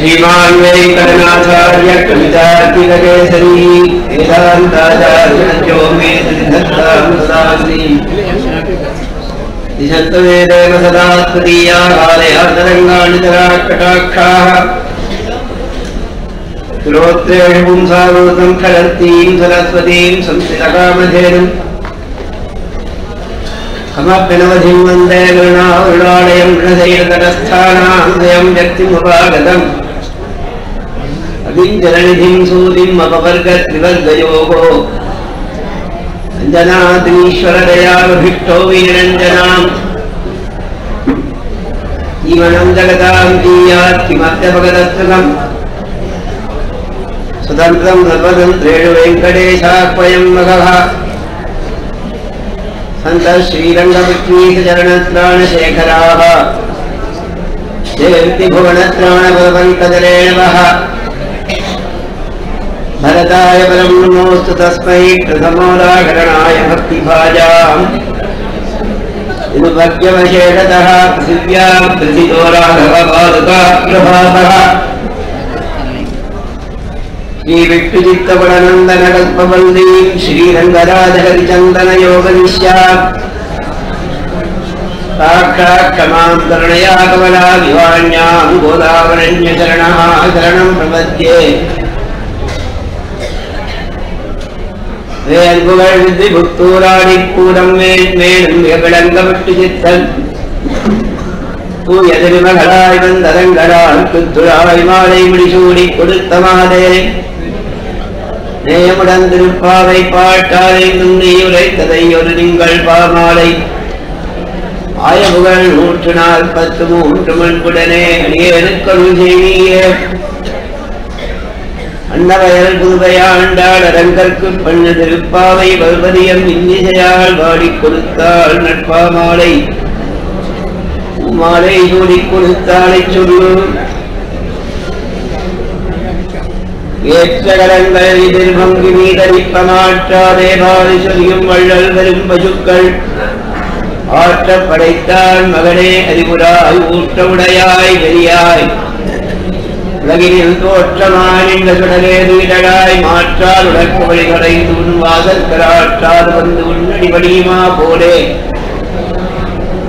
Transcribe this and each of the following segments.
श्रीमान्वेकरणाचार्य कवितार्किलकेसरी वेदान्ताचार्यो निषत्तवेदेव सदा तृतीया कालयातरङ्गाणितराकटाक्षाः श्रोत्रेषु पुंसारोतं खलन्तीं सरस्वतीं संस्थितकामधेनुम् समभ्यनवधिं वंदे गृणावृणालयं गृणशैलतटस्थानां व्यक्तिमुपागतम् अकिञ्जरनिधिम् सूतिम् अपवर्गत्रिवर्गयोः अञ्जनादीश्वरदयाभिष्टो वीरञ्जनाम् जीवनम् जगताम् दीयात् किमद्यपगदत्सुखम् स्वतन्त्रम् सर्वतन्त्रेणु स्वतन्त्रम्पतन्त्रेणुवेङ्कटेशाक्वयम् मघः। सन्तः श्रीरङ्गभक्ष्णीकचरणत्राणशेखराःत्राणपदेव भरताय परं नमोऽस्तु तस्मै प्रथमोदाहरणाय भक्तिभाजाम्। इनुभग्यवशेषतः पृथिव्यां प्रथितो राघवपादुकाप्रभातः श्रीविष्णुचित्तपडनन्दनकल्पवल्लीं श्रीरङ्गराजहरिचन्दनयोगनिश्या साक्षात् क्षमां करुणया कमला विवाण्यां गोदावरण्यचरणः शरणं प्रपद्ये வேல்புகழ் வித்தி புத்தூராடி கூடம் மேலும் விளங்கப்பட்டு சித்தன் தூயதிருமகளாய் வந்தரங்களால் குத்துழாய் மாலை முடிசூடி கொடுத்த மாதே நேயமுடன் திருப்பாவை பாட்டாரை நுண்ணி உரைத்ததை ஒரு நீங்கள் பாமாலை ஆயபுகழ் நூற்று நாற்பத்து மூன்று மண்புடனே அடியேனுக்கொரு செய்தியே அன்னவயல் புதுவையாண்டாள் அரங்கற்கு பண்ண திருப்பாவை பல்வதியம் இன்னிசையால் வாடி கொடுத்தாள் நட்பாமாலை. மாலை ஜோடி கொடுத்தாளை சொல்லு ஏற்றகரங்கள் இதில் பங்கு நீதரிப்ப மாற்றாதே பாதி சொல்லியும் வள்ளல் வரும் பசுக்கள். ஆற்ற படைத்தான் மகனே அறிவுராய் ஊற்ற உடையாய் வெறியாய் உலகினில் தோற்றமாய் சுடலே வீடடாய் மாற்றால் உடற்கு வழிகளைந்து உன் வாசற்கராற்றால் வந்து உன்னடி வடியுமா போலே.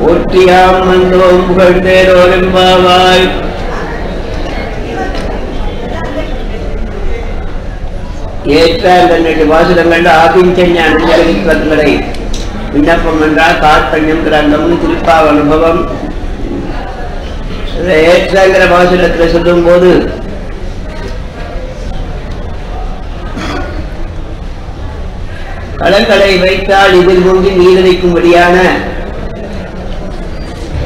ஒற்றியாம் வந்தோம் புகழ்ந்தேரோரும்பாவாய் ஏற்ற அந்த ரெண்டு வாசுரங்கள் ஆபிஞ்சஞான ஜெகதித்வங்களை விண்ணப்பம் என்றால் காத்தன்யம் கிரந்தம்னு திருப்பாவ அனுபவம் ஏற்றங்கிற வாசகத்தில் சொல்லும் போது கடற்கரை வைத்தால் இதில் முங்கி நீரடிக்கும்படியான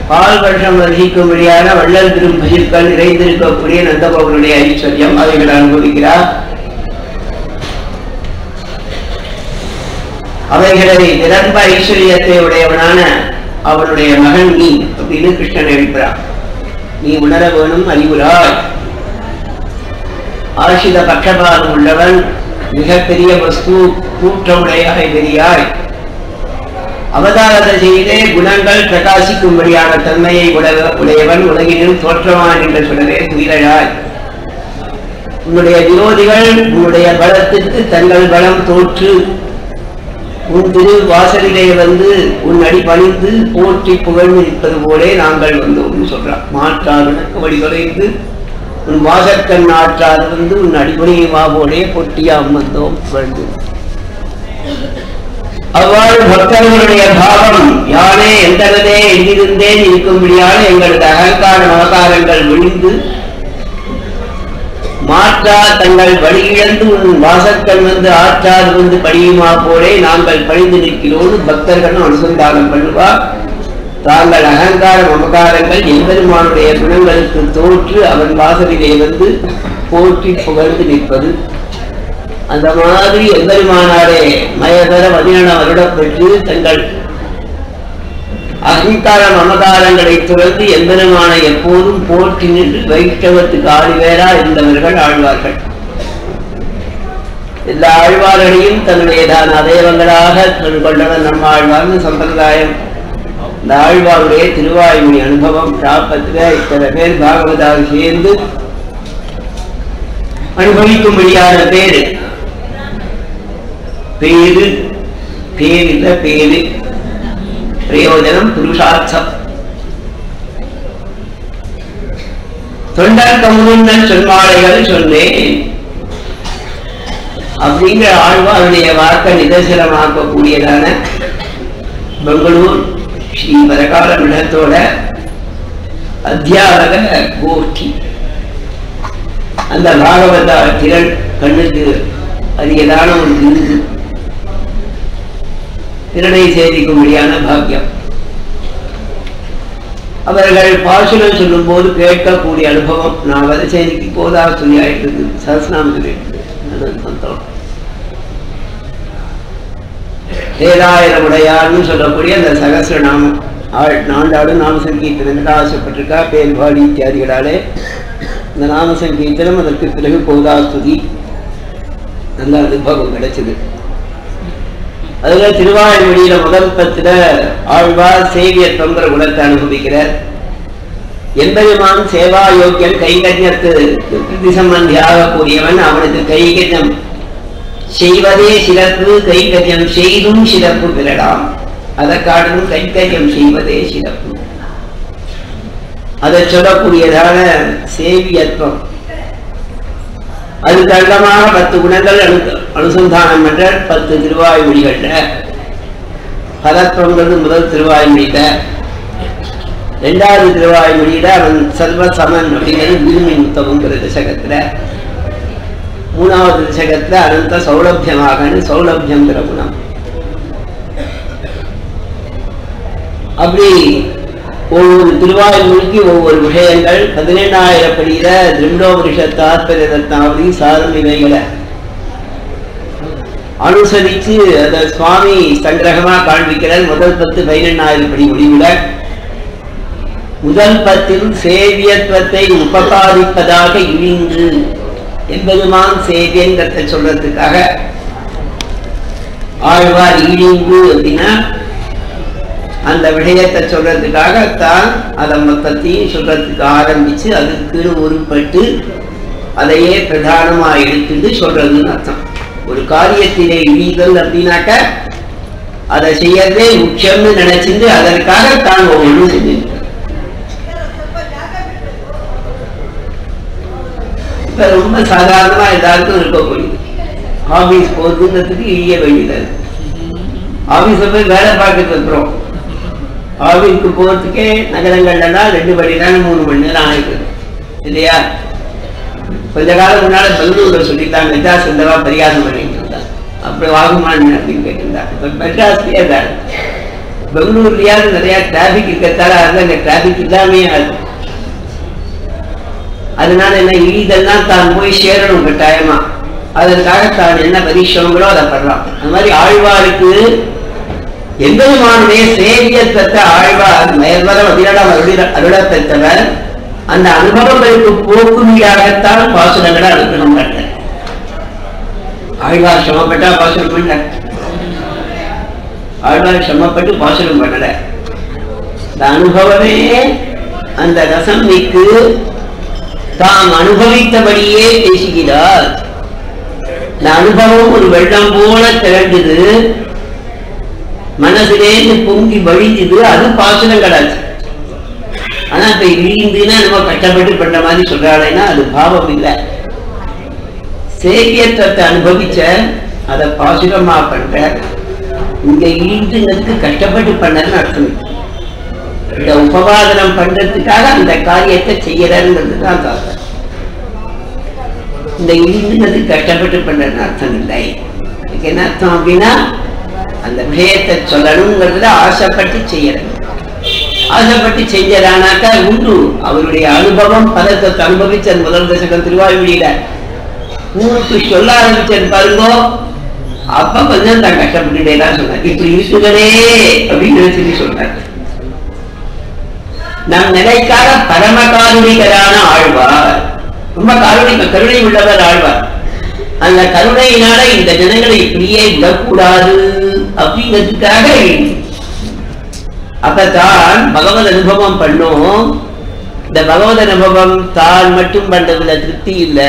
பால் வருஷம் வருஷிக்கும்படியான வள்ளல் திரும் நிறைந்திருக்கக்கூடிய நந்தபவனுடைய ஐஸ்வர்யம். அவைகள் அனுபவிக்கிறார். அவைகளை நிரம்ப ஐஸ்வர்யத்தை உடையவனான அவனுடைய மகன் நீ அப்படின்னு கிருஷ்ணன் எழுப்புறான் நீ உணர வேணும் அறிவுராய் ஆசித பக்கபாதம் உள்ளவன் மிகப்பெரிய வஸ்து கூற்றமுடையாய் பெரியாய் அவதாரத செய்தே குணங்கள் பிரகாசிக்கும்படியான தன்மையை உடைய உடையவன் உலகினில் தோற்றவான் என்று சொல்லவே துயிலாய் உன்னுடைய விரோதிகள் உன்னுடைய பலத்திற்கு தங்கள் பலம் தோற்று உன் திரு வாசலிலே வந்து உன் அடி பணிந்து போற்றி புகழ்ந்து நிற்பது போலே நாங்கள் வந்தோம்னு சொல்றான். மாற்றாருனுக்கு வழிகுறைந்து உன் வாசற்கண் ஆற்றார் வந்து உன் அடிபணியுமா போலே பொட்டியாம் வந்தோம் புகழ்ந்து அவ்வாறு பக்தர்களுடைய பாவம் யானே எந்தனதே எங்கிருந்தேன் இருக்கும்படியான எங்களது அகங்கார மககாரங்கள் விழிந்து மாற்றா தங்கள் வழியிழந்து உன் வாசற்கண் வந்து ஆற்றாது வந்து படியுமா போலே நாங்கள் பணிந்து நிற்கிறோம். பக்தர்களும் அனுசந்தானம் பண்ணுவா தாங்கள் அகங்கார மமகாரங்கள் எம்பெருமானுடைய குணங்களுக்கு தோற்று அவன் வாசலிலே வந்து போற்றி புகழ்ந்து நிற்பது. அந்த மாதிரி எம்பெருமானாரே மயதர பதினென வருடம் பெற்று தங்கள் அகங்கார மமகாரங்களை துறந்து எம்பெருமான எப்போதும் போற்றி நின்று வைஷ்ணவத்துக்கு ஆடிவேரா இருந்தவர்கள் ஆழ்வார்கள். எல்லா ஆழ்வார்களையும் தன்னுடையதான அதேவங்களாக கொண்டவன் நம்ம ஆழ்வார்னு சம்பிரதாயம். இந்த ஆழ்வாருடைய திருவாய்மொழி அனுபவம் நாற்பத்துல இத்தனை பேர் பாகவதாக சேர்ந்து அனுபவிக்கும்படியான பேரு. பேரு பேரில் பேரு. பிரயோஜனம் புருஷார்த்தம். தொண்டர் கமுன்ன சொன்மாலைகள் சொன்னேன். அப்படிங்கிற ஆழ்வாருடைய வார்த்தை நிதர்சனமாக்கக்கூடியதான பெங்களூர் ஸ்ரீ வரகால மடத்தோட அத்தியாபக கோஷ்டி. அந்த பாகவத திரள் கண்ணுக்கு அரியதான ஒரு விருது. திறனை சேதிக்கும்படியான பாக்கியம். அவர்கள் பாசுரம் சொல்லும் போது கேட்கக்கூடிய அனுபவம் நான் வத செய்திக்கு போதா சொல்லி ஆயிட்டு சரஸ்நாம சொல்லிட்டு அது சந்தோஷம் ஏழாயிரம் உடையார்னு சொல்லக்கூடிய அந்த சகசிரநாமம். ஆள் நாண்டாடு நாம சங்கீர்த்தனம் ஆசைப்பட்டிருக்கா? பேல்பாடி இத்தியாதிகளாலே. இந்த நாம சங்கீர்த்தனம் அதற்கு பிறகு போதாஸ்துதி நல்ல அனுபவம் கிடைச்சது. அதுல திருவாய்மொழியில முதல் பத்துல ஆழ்வார் சேவியத்துவங்கிற குணத்தை அனுபவிக்கிறார். எம்பெருமான் சேவா யோக்கியன் கைகரியத்து பிரதி சம்பந்தியாக கூடியவன் அவனுக்கு கைகரியம் செய்வதே சிறப்பு கைகரியம் செய்தும் சிறப்பு பெறலாம் அதை காட்டிலும் செய்வதே சிறப்பு. அதை சொல்லக்கூடியதான சேவியத்துவம். அது தள்ளமாக பத்து குணங்கள் அனுப்ப அனுசந்தானம் என்ற பத்து திருவாய்மொழிகள்ல பதத்துவங்கிறது முதல் திருவாய்மொழியில ரெண்டாவது திருவாய்மொழியில அவன் சர்வ சமன் அப்படிங்கிறது பூமி முத்தவங்கிற தசகத்துல மூணாவது தசகத்துல அனந்த சௌலபியமாக சௌலபியங்கிற குணம். அப்படி ஒவ்வொரு திருவாய்மொழிக்கு ஒவ்வொரு விஷயங்கள் பதினெண்ணாயிரம் படியில திருண்டோபனிஷத் தாத்பரிய ரத்னாவதி சாரம் இவைகளை அனுசரிச்சு அந்த சுவாமி சங்கிரகமா காண்பிக்கிறார். முதல் பத்து பதினெண்ணாயிரம் படி முடிவுல. முதல் பத்தில் சேவியத்துவத்தை உபகாரிப்பதாக இழிந்து என்பதுமான் சேவியங்கிறத சொல்றதுக்காக ஆழ்வார் இழிந்து அப்படின்னா அந்த விடயத்தை சொல்றதுக்காக தான் அதை மொத்தத்தையும் சொல்றதுக்கு ஆரம்பிச்சு அதுக்கு உருப்பட்டு அதையே பிரதானமா எடுத்துட்டு சொல்றதுன்னு அர்த்தம். ஒரு காரியத்திலே இழிதல் அப்படின்னாக்க அதை செய்யறதே முக்கியம்னு நினைச்சிருந்து அதற்காக தான் ஒவ்வொன்றும் செஞ்சு இப்ப ரொம்ப சாதாரணமா எல்லாருக்கும் இருக்கக்கூடியது ஆபீஸ் போகுதுன்றதுக்கு இழிய வேண்டியது ஆபீஸ்ல போய் வேலை பார்த்துட்டு இருக்கிறோம். ஆபீஸ்க்கு போறதுக்கே நகரங்கள்லாம் ரெண்டு மணி நேரம் மூணு மணி நேரம் ஆயிடுது இல்லையா? கொஞ்ச காலம் முன்னால பெங்களூர்ல சொல்லித்தான் மெட்ராஸ் இருந்தவா பரிகாரம் பண்ணிட்டு இருந்தான் அப்படி வாகுமான் அப்படின்னு கேட்டிருந்தாங்க. இப்ப மெட்ராஸ்லயே தான் பெங்களூர்லயாவது நிறைய டிராபிக் இருக்கிறதால அது அந்த டிராபிக் இல்லாமே ஆகுது. அதனால என்ன இதெல்லாம் தான் போய் சேரணும் கட்டாயமா. அதற்காக தான் என்ன பரிசோங்களோ அதை பண்ணலாம். அந்த மாதிரி ஆழ்வாருக்கு எம்பெருமானுடைய சேவியத்தை ஆழ்வார் மேல்வரம் அதிரடம் அருள அருள பெற்றவர் அந்த அனுபவங்களுக்கு போக்குமையாகத்தான் பாசுரங்களை அனுப்பணும் ஆழ்வார் சமப்பட்டா பாசுரம் பண்ண ஆழ்வார் சமப்பட்டு பாசுரம் பண்ணல. இந்த அனுபவமே அந்த ரசம் மிக்கு தாம் அனுபவித்தபடியே பேசுகிறார். இந்த அனுபவம் ஒரு வெள்ளம் போல திரண்டுது மனசுலேருந்து பொங்கி வழிஞ்சுது அது பாசனம் கிடாச்சு ஆனா இப்ப இழிந்துன்னா நம்ம கஷ்டப்பட்டு பண்ற மாதிரி சொல்றாளேன்னா அது பாவம் இல்லை. சேவியத்துவத்தை அனுபவிச்ச அதை பாசிட்டமா பண்ற இங்க ஈண்டுங்கிறதுக்கு கஷ்டப்பட்டு பண்ணன்னு அர்த்தம். இந்த உபவாதனம் பண்றதுக்காக அந்த காரியத்தை செய்யறங்கிறது தான் தாக்கம் இந்த இழிந்துங்கிறது கஷ்டப்பட்டு பண்றதுன்னு அர்த்தம் இல்லை. என்ன அர்த்தம் அப்படின்னா அந்த விஷயத்தை சொல்லணுங்கிறதுல ஆசைப்பட்டு செய்யறது. ஆசைப்பட்டு செஞ்சதானாக்கா உண்டு. அவருடைய அனுபவம் பதத்தை அனுபவிச்சன் முதல் தசகம் திருவாய்மொழியில. ஊருக்கு சொல்ல ஆரம்பிச்சன் பாருங்கோ. அப்ப கொஞ்சம் தான் கஷ்டப்பட்டுட்டேதான் சொன்னார். இப்படி இருக்குதே அப்படின்னு சொல்லி சொன்னார். நம் நிலைக்காக பரம காருணிகரான ஆழ்வார். ரொம்ப காருணிக கருணை உள்ளவர் ஆழ்வார். அந்த கருணையினால இந்த ஜனங்களை இப்படியே விடக்கூடாது அப்படிங்கிறதுக்காக அப்பதான் பகவத் அனுபவம் பண்ணும். இந்த பகவத் அனுபவம் தான் மட்டும் பண்றதுல திருப்தி இல்ல.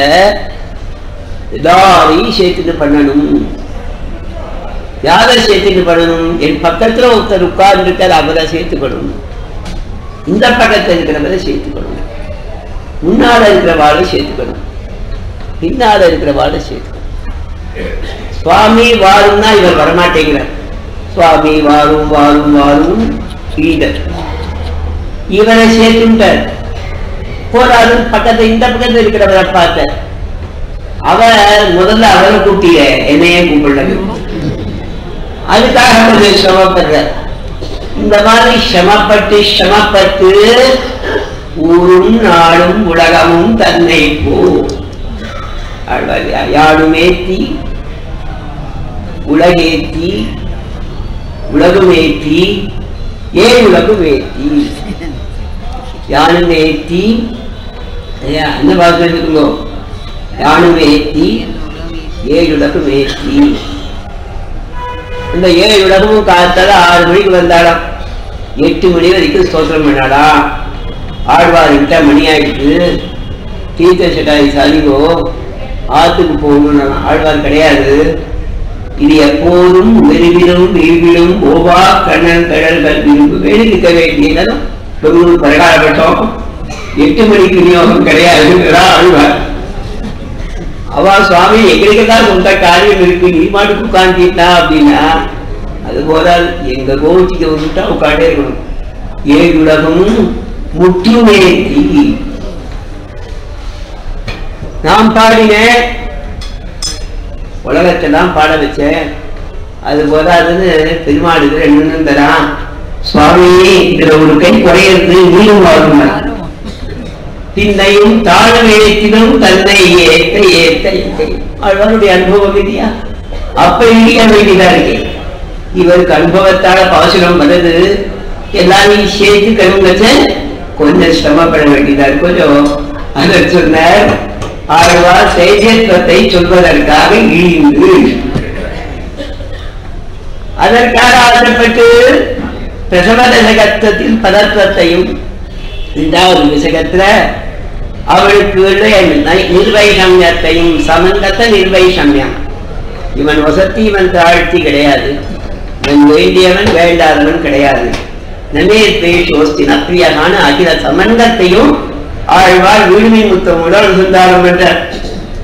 எல்லாரையும் சேர்த்துட்டு பண்ணணும். யாரை சேர்த்துட்டு பண்ணணும்? என் பக்கத்துல ஒருத்தர் உட்கார்ந்து இருக்கார் அவரை சேர்த்துக்கணும் இந்த பக்கத்தில் இருக்கிறவரை சேர்த்துக்கணும் முன்னால இருக்கிறவாளை சேர்த்துக்கணும் பின்னால இருக்கிறவாளை சேர்த்துக்கணும் சுவாமி வாரும்னா இவர் வரமாட்டேங்கிறார். சுவாமி வாரும் வாரும் வாரும். லீடர் இவரை சேர்த்துட்டார் போறாரு பக்கத்துல இந்த பக்கத்துல இருக்கிறவரை பார்த்த அவர் முதல்ல அவரை கூட்டிய என்னையே கூப்பிடல அதுக்காக கொஞ்சம் சிரமப்படுற இந்த மாதிரி சிரமப்பட்டு சிரமப்பட்டு ஊரும் நாடும் உலகமும் தன்னை போ. ஆழ்வார் யாழுமேத்தி உலகேத்தி உலகமேத்தி ஏன் உலகுமேத்தி யானுமேத்தி ஐயா அந்த பாட்டு இருக்குங்கோ யானுமேத்தி வேட்டி இந்த ஏழு உலகமும் காத்தால ஆறு மணிக்கு வந்தாளாம். எட்டு மணி வரைக்கும் ஸ்தோத்திரம் பண்ணாளாம். ஆழ்வார்கிட்ட மணி ஆயிடுச்சு டீச்சர் சட்டாய் சாலிங்கோ ஆத்துக்கு போகணும்னு ஆழ்வார் கிடையாது. இது எப்போதும் விரும்பிலும் வீழ்விலும் ஓவா கண்ணன் கடல்கள் விரும்பு வேண்டிக்க வேண்டியதும் பெங்களூர் பரகாரப்பட்டோம் எட்டு மணிக்கு விநியோகம் கிடையாது ஆழ்வார் அவா சுவாமி எங்களுக்கு தான் சொந்த காரியம் இருக்கு. நீ மாட்டுக்கு உட்காந்துட்டா அப்படின்னா அது போல எங்க கோவிச்சுக்கு வந்துட்டா உட்காண்டே இருக்கணும். ஏ உலகமும் முற்றுமேத்தி நாம் பாடினேன் உலகத்தெல்லாம் பாட வச்சேன். அது போதாதுன்னு பெருமாளுக்கு என்னன்னு தரான் சுவாமி இதுல ஒரு கை குறையிறது நீயும் வாழுங்க பின்னையும் வேலைக்கிலும் தன்னை ஏத்த ஏத்த ஏத்த அவருடைய அனுபவம் இல்லையா? அப்ப இல்லையா வேண்டியதா இருக்கு இவருக்கு அனுபவத்தால பாசுரம் வந்தது. எல்லாரையும் சேர்த்து கருங்கச்ச கொஞ்சம் சிரமப்பட வேண்டியதா இருக்கு. கொஞ்சம் அதை சொன்னார். ஆழ்வார் தேஜத்வத்தை சொல்வதற்காக இழிந்து. அதற்காக ஆசைப்பட்டு பிரசவ தசகத்தின் பதத்வத்தையும் இரண்டாவது விசகத்துல அவளுக்கு நிர்வைஷமியத்தையும் சமந்தத்த நிர்வைஷமியம். இவன் வசத்தி இவன் தாழ்த்தி கிடையாது. இவன் வேண்டியவன் வேண்டாதவன் கிடையாது. நமே ஓஸ்தின் அப்பிரியமான அகில சமந்தத்தையும் ஆழ்வார் வீழ்மை முத்தமுடன் இருந்தாலும் என்ற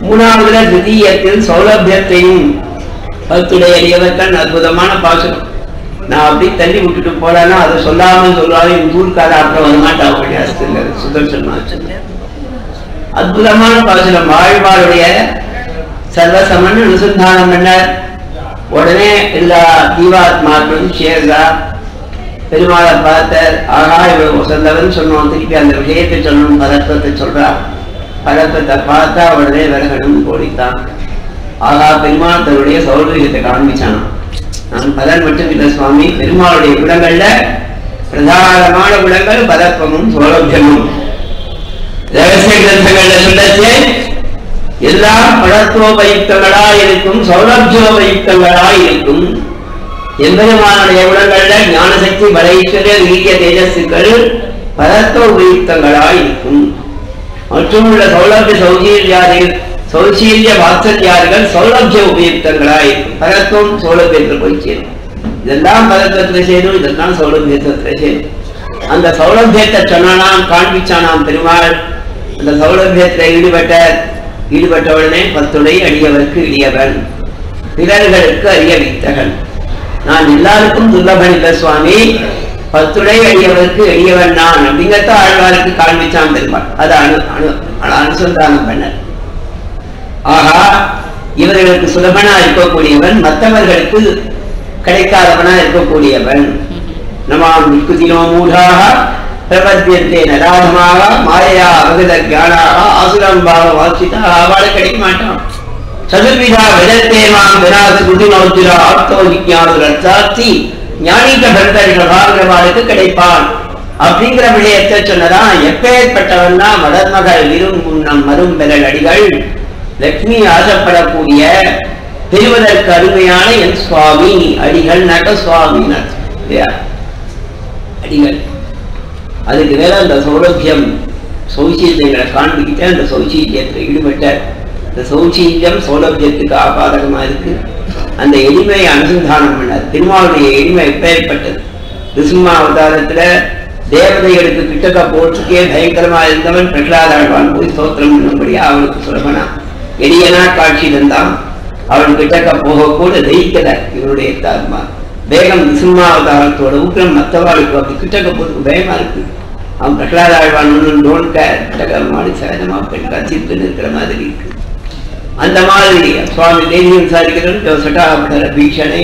மூணாவதுல திதீயத்தில் சௌலபியத்தையும் பத்துடைய எளியவர்கள் அற்புதமான பாசனம். நான் அப்படி தள்ளி விட்டுட்டு போறேன்னா அதை சொல்லாமல் சொல்லாமல் என் ஊருக்கார அப்புறம் வரமாட்டான் அப்படியா சுதர்சன் மாச்சன் அற்புதமான பாசனம். ஆழ்வாருடைய சர்வசமன் அனுசந்தானம் பண்ணார் உடனே எல்லா ஜீவாத்மாக்களும் சேர்ந்தா பெருமாளை பார்த்தார். ஆகா இவன் வசந்தவன் சொன்னோம் திருப்பி அந்த விஷயத்தை சொல்லணும் பதற்றத்தை சொல்றா பதற்றத்தை பார்த்தா உடனே விலகணும் ஓடித்தான் ஆகா பெருமாள் தன்னுடைய சௌகரியத்தை காண்பிச்சான் நான் பலன் மட்டும் இல்லை சுவாமி. பெருமாளுடைய குணங்கள்ல பிரதானமான குணங்கள் பதப்பமும் சௌலபியமும். ரகசிய கிரந்தங்கள்ல சொல்லச்சு எல்லாம் பழத்தோபயுக்தங்களா இருக்கும் சௌலபியோபயுக்தங்களா இருக்கும் எம்பெருமானுடைய குணங்கள்ல ஞானசக்தி பலைஸ்வர வீரிய தேஜஸுக்கள் பதத்துவ உபயுக்தங்களாய் இருக்கும். மற்றும் உள்ள சௌலபிய சௌகீர்யாதிகள் சௌசீல்ய வாத்சல்யார்கள் சௌலபிய உபயுக்தங்களா இருக்கும். பதத்துவம் சௌலபியத்தில் போய் சேரும். இதெல்லாம் பதத்துவத்துல சேரும் இதெல்லாம் சௌலபியத்துல சேரும். அந்த சௌலபியத்தை சொன்னானாம் காண்பிச்சானாம் பெருமாள். அந்த சௌலபியத்துல ஈடுபட்ட ஈடுபட்டவுடனே பத்துடை அடியவருக்கு இடியவன் பிறர்களுக்கு அறிய வித்தகன். நான் எல்லாருக்கும் துர்லபன் இல்லை சுவாமி பத்துடை அடியவருக்கு எளியவன் நான் அப்படிங்கறத ஆழ்வாருக்கு காண்பிச்சான் பெருமாள். அது அனு அனு அனுசந்தானம் பண்ணர். ஆகா இவர்களுக்கு சுலபனா இருக்கக்கூடியவன் மற்றவர்களுக்கு கிடைக்காதவனா இருக்கக்கூடியவன். நமாம் நிக்குதினோ மூடாக பிரபத்தியத்தே நராதமாக மாயா அவகத ஜானாக ஆசுரம் பாவ வாசிதாக அவளை கிடைக்க மாட்டான். சதுர்விதா விதத்தே மாம் வினாச குதினோத்திரா ஆப்தோ விஜான ரத்தாத்தி ஞானிக பரதர்கள் வாழ்கிறவாளுக்கு கிடைப்பான். அப்படிங்கிற விடயத்தை சொன்னதான் எப்பேற்பட்டவன்னா மலர்மகள் விரும் முன்னம் மரும் அடிகள். லக்ஷ்மி ஆசைப்படக்கூடிய பெறுவதற்கு அருமையான என் சுவாமி அடிகள் நட சுவாமி அடிகள். அதுக்கு மேல அந்த சௌலபியம் சௌசியத்தை காண்பிக்கிட்டேன் அந்த சௌசியத்தை ஈடுபட்ட இந்த சௌச்சீல்யம் சௌலபியத்துக்கு ஆபாதகமா இருக்கு. அந்த எளிமையை அனுசந்தானம் பண்ணார் திருமாவுடைய எளிமை எப்பேற்பட்டது திருசிம்மா அவதாரத்துல தேவதைகளுக்கு கிட்டக்க போற்றுக்கே பயங்கரமா இருந்தவன் பிரகலாதாழ்வான் போய் ஸ்தோத்திரம் பண்ணும்படி அவனுக்கு சுலபனா எளியனா காட்சி தந்தான். அவன் கிட்டக்க போக கூட ஜெயிக்கல இவனுடைய தாத்மா வேகம் நிசிம்மாவதாரத்தோட உக்கிரம் மற்றவாளுக்கு அப்படி கிட்டக்க போறதுக்கு பயமா இருக்கு. அவன் பிரகலாதாழ்வான் ஆழ்வான் ஒன்றும் டோன் கேர். மாடி சகஜமா பெண் கச்சித்து இருக்கிற மாதிரி இருக்கு. அந்த மாதிரி சுவாமி தேவியம் சாதிக்கிறது சட்டாபட பீஷணே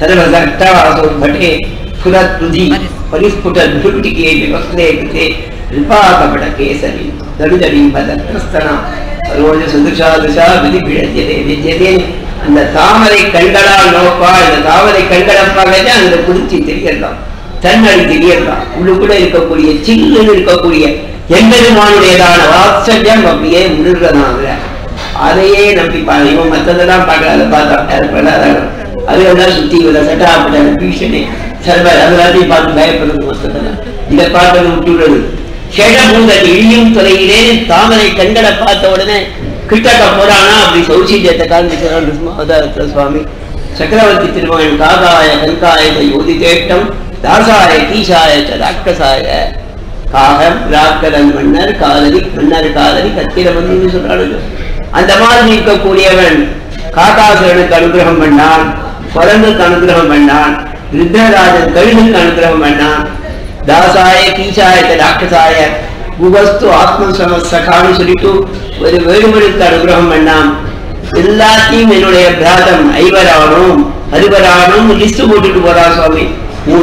சர்வசக்தாசோபட்டே ஸ்புரத்ருதி பரிஸ்புட துருட்டிகே விவஸ்தே கிருதே ரிபாகபட கேசரி தடுதடி பதஸ்தனா சரோஜ சுதுஷா துஷா விதி பிழத்தியதே விஜயதே. அந்த தாமரை கண்களால் நோப்பா இந்த தாமரை கண்களை அந்த குடிச்சி தெரியலாம் தன்னடி தெரியலாம் உள்ளுக்குள்ள இருக்கக்கூடிய சில்லுன்னு இருக்கக்கூடிய எம்பெருமானுடையதான வாத்சல்யம் அப்படியே முன்னுறதாங்க அதையே நம்பி இவன் மற்றதெல்லாம் பார்க்கல அதை அது எல்லாம் சுத்தி இவரை சட்டாப்பட்ட பீஷனே. சர்வர் அதெல்லாத்தையும் பார்த்து பயப்படுறது மொத்தத்தெல்லாம் இதை பார்க்கறது விட்டுவிடுறது. ஷெடபூதன் இழியும் துறையிலே தாமரை கண்களை பார்த்த உடனே கிட்டக்க போறானா அப்படி சௌசீஜத்தை காண்பிச்சான் சுவாமி. சக்கரவர்த்தி திருமகன் காகாய கங்காய யோதி தேட்டம். தாசாய கீசாய ச காகம் ராக்கரன் மன்னர் காதலி மன்னர் காதலி கத்திரமன் வந்து அந்த மாதிரி இருக்கக்கூடியவன் காக்காசுரனுக்கு அனுகிரகம் பண்ணான் குரங்குக்கு அனுகிரகம் பண்ணான் ருத்ரராஜன் கழுகுக்கு அனுகிரகம் பண்ணான். தாசாய கீசாய ராட்சசாய உபஸ்து ஆத்ம சகான்னு சொல்லிட்டு ஒரு வேடுமனுக்கு அனுகிரகம் பண்ணான். எல்லாத்தையும் என்னுடைய பிராதம் ஐவரானும் அறுவரானும் லிஸ்ட் போட்டுட்டு போறா சுவாமி.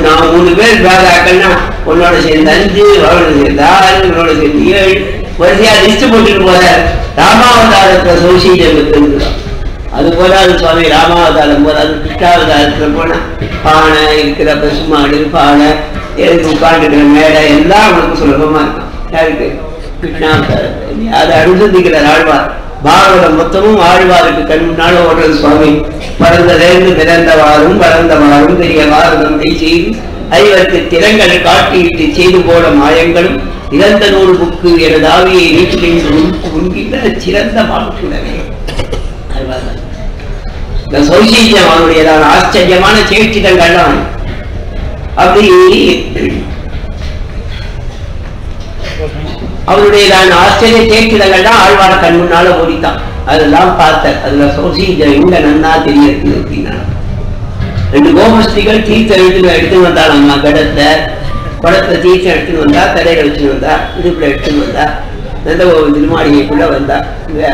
நான் மூணு பேர் பிராதாக்கள்னா உன்னோட சேர்ந்து அஞ்சு அவனோட சேர்ந்து ஆறு உன்னோட சேர்ந்து ஏழு வரிசையா லிஸ்ட் போட்டுட்டு போற ராமாவதாரத்தை சோசியம் இருக்கிறான் அது போதாது சுவாமி ராமாவதாரம் போதாது கிருஷ்ணாவதாரத்துல போனா பானை இருக்கிற பசுமாடு பானை எனக்கு உட்காந்துக்கிற மேடை எல்லாம் அவனுக்கு சுலபமா இருக்கும். யாருக்கு? கிருஷ்ணாவதாரத்தை அதை அனுசந்திக்கிற ஆழ்வார். பாகவதம் மொத்தமும் ஆழ்வாருக்கு கண் முன்னால் ஓடுறது சுவாமி. பறந்ததேர்ந்து பிறந்தவாறும் பறந்தவாறும் பெரிய பாரதம் செய்து ஐவருக்கு திறங்கள் காட்டியிட்டு செய்து போட மாயங்களும் இறந்த நூல் புக்கு எனது ஆவியை நீட்டிலிருந்து உண்கின்ற சிறந்த மாற்றுடனே இந்த சௌசீல்யம் அவனுடையதான ஆச்சரியமான சேஷ்டிதங்கள்லாம் அப்படி அவருடையதான ஆச்சரிய சேஷ்டிதங்கள்லாம் ஆழ்வார கண் முன்னால ஓடித்தான் அதெல்லாம் பார்த்த அதுல சௌசீல்யம் எங்க நன்னா தெரியுது அப்படின்னா. ரெண்டு கோமஸ்திகள் தீர்த்த எடுத்து எடுத்துன்னு வந்தாள் அம்மா கடத்தை குடத்துல தீர்த்தம் எடுத்துன்னு வந்தா தலையில வச்சுன்னு வந்தா இடுப்புல எடுத்துன்னு வந்தா நந்த திருமாளிகைக்குள்ள வந்தா இல்லையா?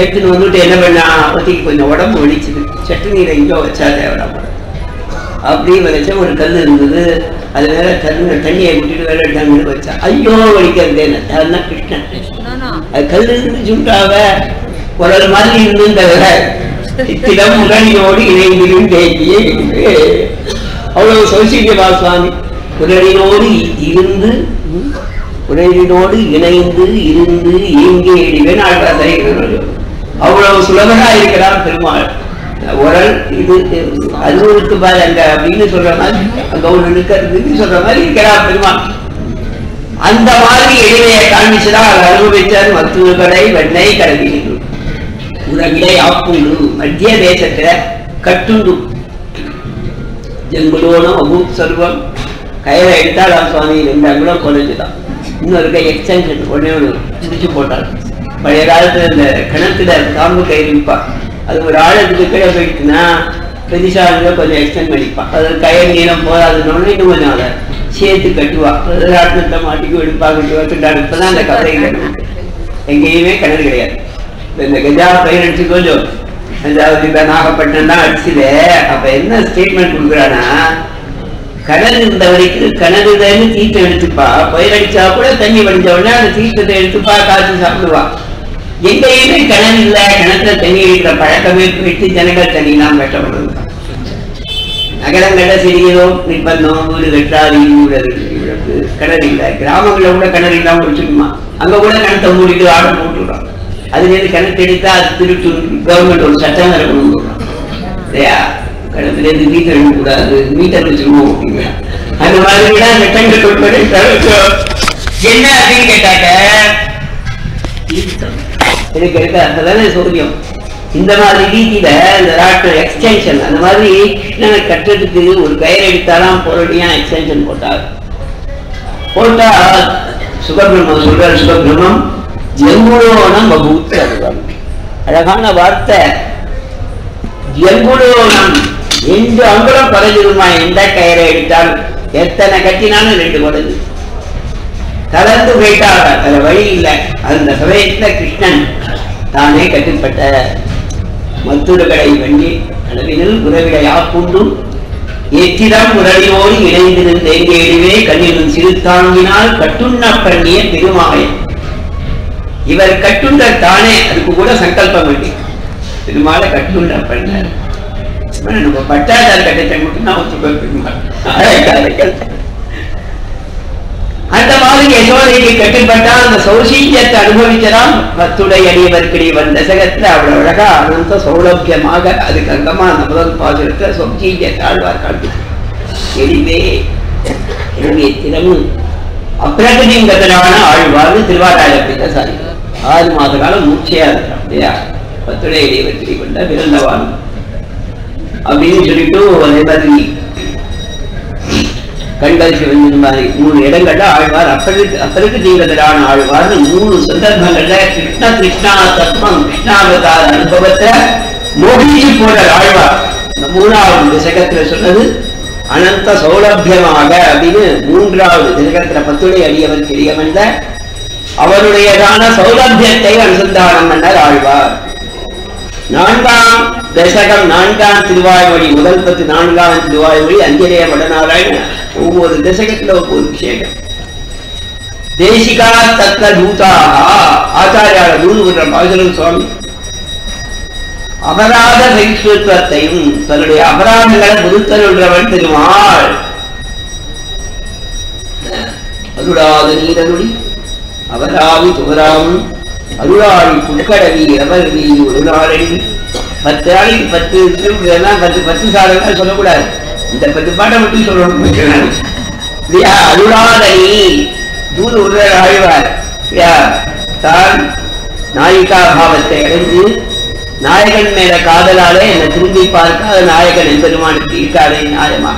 எடுத்துன்னு வந்துட்டு என்ன பண்ணா அப்போதைக்கு கொஞ்சம் உடம்பு வலிச்சுது. சட்டு நீரை இங்கோ வச்சா தேவையில்லாம அப்படியே வச்ச ஒரு கல் இருந்தது. அது மேல கல்லு தண்ணியை விட்டுட்டு வேலை எடுத்தாங்கன்னு வச்சா. ஐயோ வலிக்கிறதேன்னு அதுதான் கிருஷ்ணன் அது கல் இருந்து சுண்டாவ. குரல் மாதிரி இருந்துன்றத இத்திடம் முரணியோடு இணைந்திரும் தேக்கியே அவ்வளவு சௌசீல்யமா சுவாமி. குரலினோடு இருந்து ம், இணைந்து இருந்து இங்கே இடிவேன் ஆழ்வார் அவ்வளவு சுலபனா இருக்கிறார் பெருமாள். உரல் இது அறுவருக்கு பாரு அங்க அப்படின்னு சொல்ற மாதிரி அங்க ஒண்ணு சொல்ற மாதிரி இருக்கிறார் பெருமாள். அந்த மாதிரி எளிமையை காண்பிச்சுதான் அவர் அனுபவிச்சார் மருத்துவ கடை வெண்ணெய் கடை உலகிலே ஆப்புண்டு மத்திய தேசத்துல கட்டுண்டு. ஜங்குலோனம் அபூத் சர்வம் கையில எடுத்தாளாம் சுவாமி ரெண்டு அங்குலம் குறைஞ்சுதான் இன்னொரு கை எக்ஸ்டென்ஷன் உடனே ஒன்று சிரிச்சு போட்டாள் பழைய காலத்துல இந்த கிணத்துல காம்பு கை விற்பான் அது ஒரு ஆழத்துக்கு கீழே போயிட்டுன்னா பெரிசாளுங்க கொஞ்சம் எக்ஸ்டெண்ட் பண்ணிப்பான் அது கையை நீளம் போதாதுன்னு இன்னும் கொஞ்சம் அதை சேர்த்து கட்டுவா. ராட்டினத்தை மாட்டிக்கு எடுப்பா கட்டுவா கட்டாடு இப்பதான் அந்த கதையில எங்கேயுமே கிணறு கிடையாது. இந்த கஜா பயிர் அடிச்சு கொஞ்சம் அஞ்சாவது நாகப்பட்டினம் தான் அடிச்சுது. அப்ப என்ன ஸ்டேட்மெண்ட் கொடுக்குறானா கிணறு இருந்த வரைக்கும் கிணறுதன்னு தீட்டை எடுத்துப்பா. பயிர் அடிச்சா கூட தண்ணி வடிஞ்ச உடனே அந்த தீட்டத்தை எடுத்துப்பா காய்ச்சி சாப்பிடுவா. எங்கேயுமே கிணறு இல்ல கிணத்துல தண்ணி அடிக்கிற பழக்கமே போயிட்டு ஜனங்கள் தண்ணிலாம் கட்டப்படுது நகரங்கள்ல சிறியதோ நிர்பந்தம் வீடு கட்டாரி ஊழல் கிணறு இல்லை. கிராமங்களில் கூட கிணறு இல்லாம வச்சுக்குமா அங்க கூட கிணத்தை மூடிட்டு ஆர்டர் போட்டுடுறான். அதுல இருந்து கிணத்து எடுத்தா அது திருட்டு கவர்மெண்ட் ஒரு சட்டம் இருக்கணும் இல்லையா கிணத்துல இருந்து மீட்டர் எடுக்கக்கூடாது மீட்டர் வச்சிருவோம் அப்படிங்க. அந்த மாதிரி தான் சட்டங்கள் கொண்டு என்ன அப்படின்னு கேட்டாக்க தீர்த்தம் எனக்கு இருக்க அதுதானே சௌரியம். இந்த மாதிரி ரீதியில இந்த ராட்டினம் எக்ஸ்டென்ஷன் அந்த மாதிரி கிருஷ்ணனை கட்டுறதுக்கு ஒரு கயிறு எடுத்தாலாம் போரடியா எக்ஸ்டென்ஷன் போட்டார் போட்டா சுகபிரம்மம் சொல்றார் சுகபிரம்மம் ஜெங்குடோனம் பகூத்த அதுதான் அழகான வார்த்தை. ஜெங்குடோனம் எந்த அங்குலம் குறைஞ்சிருமா எந்த கயிறை எடுத்தால் எத்தனை கட்டினாலும் ரெண்டு மடங்கு தளர்ந்து போயிட்டாங்க. அதுல வழி இல்லை. அந்த சமயத்துல கிருஷ்ணன் தானே கட்டுப்பட்ட மத்துடுகளை வண்டி அளவினில் உறவிடையா பூண்டும் ஏற்றிடம் இணைந்திருந்த இணைந்திருந்தேங்கேடுவே கண்ணிலும் சிறு தாங்கினால் கட்டுண்ண பண்ணிய பெருமாயன் இவர் கட்டுண்ட தானே அதுக்கு கூட சங்கல்பம் வேண்டி பெருமாளை கட்டுண்ட பண்ணார் நம்ம பட்டாச்சார் கட்டத்தை மட்டும் நான் அந்த மாதிரி யசோதைக்கு கட்டுப்பட்டா அந்த சௌசீல்யத்தை அனுபவிச்சதாம் பத்துடை அடியவர்க்கிடி வந்த சகத்துல அவ்வளவு அழகா அனந்த சௌலபியமாக அதுக்கு அங்கமா அந்த முதல் பாசுரத்தை சௌசீல்ய தாழ்வார் காட்டு எளிவே என்னுடைய திறமு அப்பிரகதிங்கதனான ஆழ்வார்னு சாரி ஆறு மாத காலம் மூச்சையா இருக்கிறான் இல்லையா? பத்துடை அடியவர்க்கிடி வந்த பிறந்தவான். அப்படின்னு சொல்லிட்டு அதே மாதிரி கண்கள் மாதிரி மூணு இடங்கள்ல ஆழ்வார். அப்பருக்கு அப்பருக்கு தீவிரதரான ஆழ்வார். மூணு சந்தர்ப்பங்கள்ல கிருஷ்ண கிருஷ்ணா தத்மம் கிருஷ்ணாவதார அனுபவத்தை மோகிச்சு போல ஆழ்வார். இந்த மூணாவது திசகத்துல சொன்னது அனந்த சௌலபியமாக அப்படின்னு மூன்றாவது திசகத்துல பத்துடைய அடியவர் தெரியவந்த அவருடையதான சௌலபியத்தை அனுசந்தானம் பண்ணார் ஆழ்வார். நான்காம் தசகம் நான்காம் திருவாய்மொழி முதல் பத்து நான்காம் திருவாய்மொழி அஞ்சலிய வடநாராயண. ஒவ்வொரு தசகத்துல ஒவ்வொரு விசேஷம் தேசிகா தத்த தூதாக ஆச்சாரியார தூதுகின்ற பாசுரம் சுவாமி. அபராத சகிஷ்ணுத்துவத்தையும் தன்னுடைய அபராதங்களை பொறுத்தருள்றவன் திருமாள் அருளாத நீரருளி அவராவி துவராமும் அருளாளி புட்கடவி எவர்வி ஒரு நாளடி. பத்து நாளைக்கு பத்து இதெல்லாம் பத்து பத்து சாதங்கள் சொல்லக்கூடாது. இந்த பத்து பாட்டை மட்டும் சொல்லணும். இல்லையா அருளாதனி தூது உள்ள ஆழ்வார். இல்லையா தான் நாயிகா பாவத்தை அடைந்து நாயகன் மேல காதலாலே என்னை திரும்பி பார்க்காத நாயகன் எம்பெருமானுக்கு இருக்காரே நியாயமா?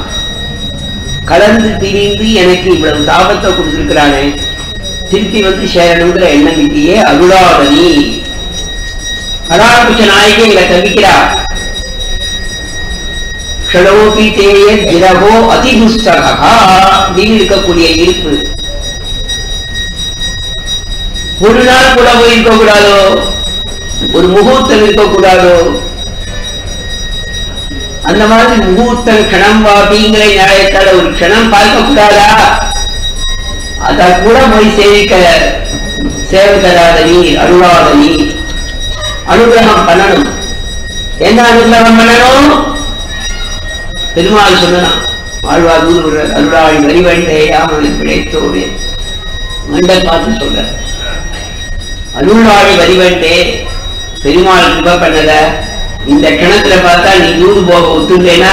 கலந்து திரிந்து எனக்கு இவ்வளவு தாபத்தை கொடுத்திருக்கிறானே திருப்பி வந்து சேரணுங்கிற எண்ணம் இல்லையே அருளாவணி கதாபுஷ நாயகி எங்களை தவிக்கிறா. க்ஷணோபி தேய திரவோ அதிபுஸ்தகா நீர் இருக்கக்கூடிய இருப்பு. ஒரு நாள் கூட போய் இருக்க கூடாதோ ஒரு முகூர்த்தம் இருக்கக்கூடாதோ? அந்த மாதிரி முகூர்த்தம் க்ஷணம் வாபிங்கிற நியாயத்தால ஒரு க்ஷணம் பார்க்க கூடாதா அத கூட போய் சேவிக்க சேவை தராத நீ அருளாத நீ அனுகிரகம் பண்ணணும். என்ன அனுகிரகம் பண்ணணும்? பெருமாள் சொல்லலாம் ஆழ்வார் ஊர் அருளாள் வரிவண்டே யாமனை பிழைத்தோவே. மண்டல் பார்த்து சொல்ற அருளாள் வரிவண்டே பெருமாள் கிருப பண்ணல இந்த கிணத்துல பார்த்தா நீ தூது போக ஒத்துட்டேன்னா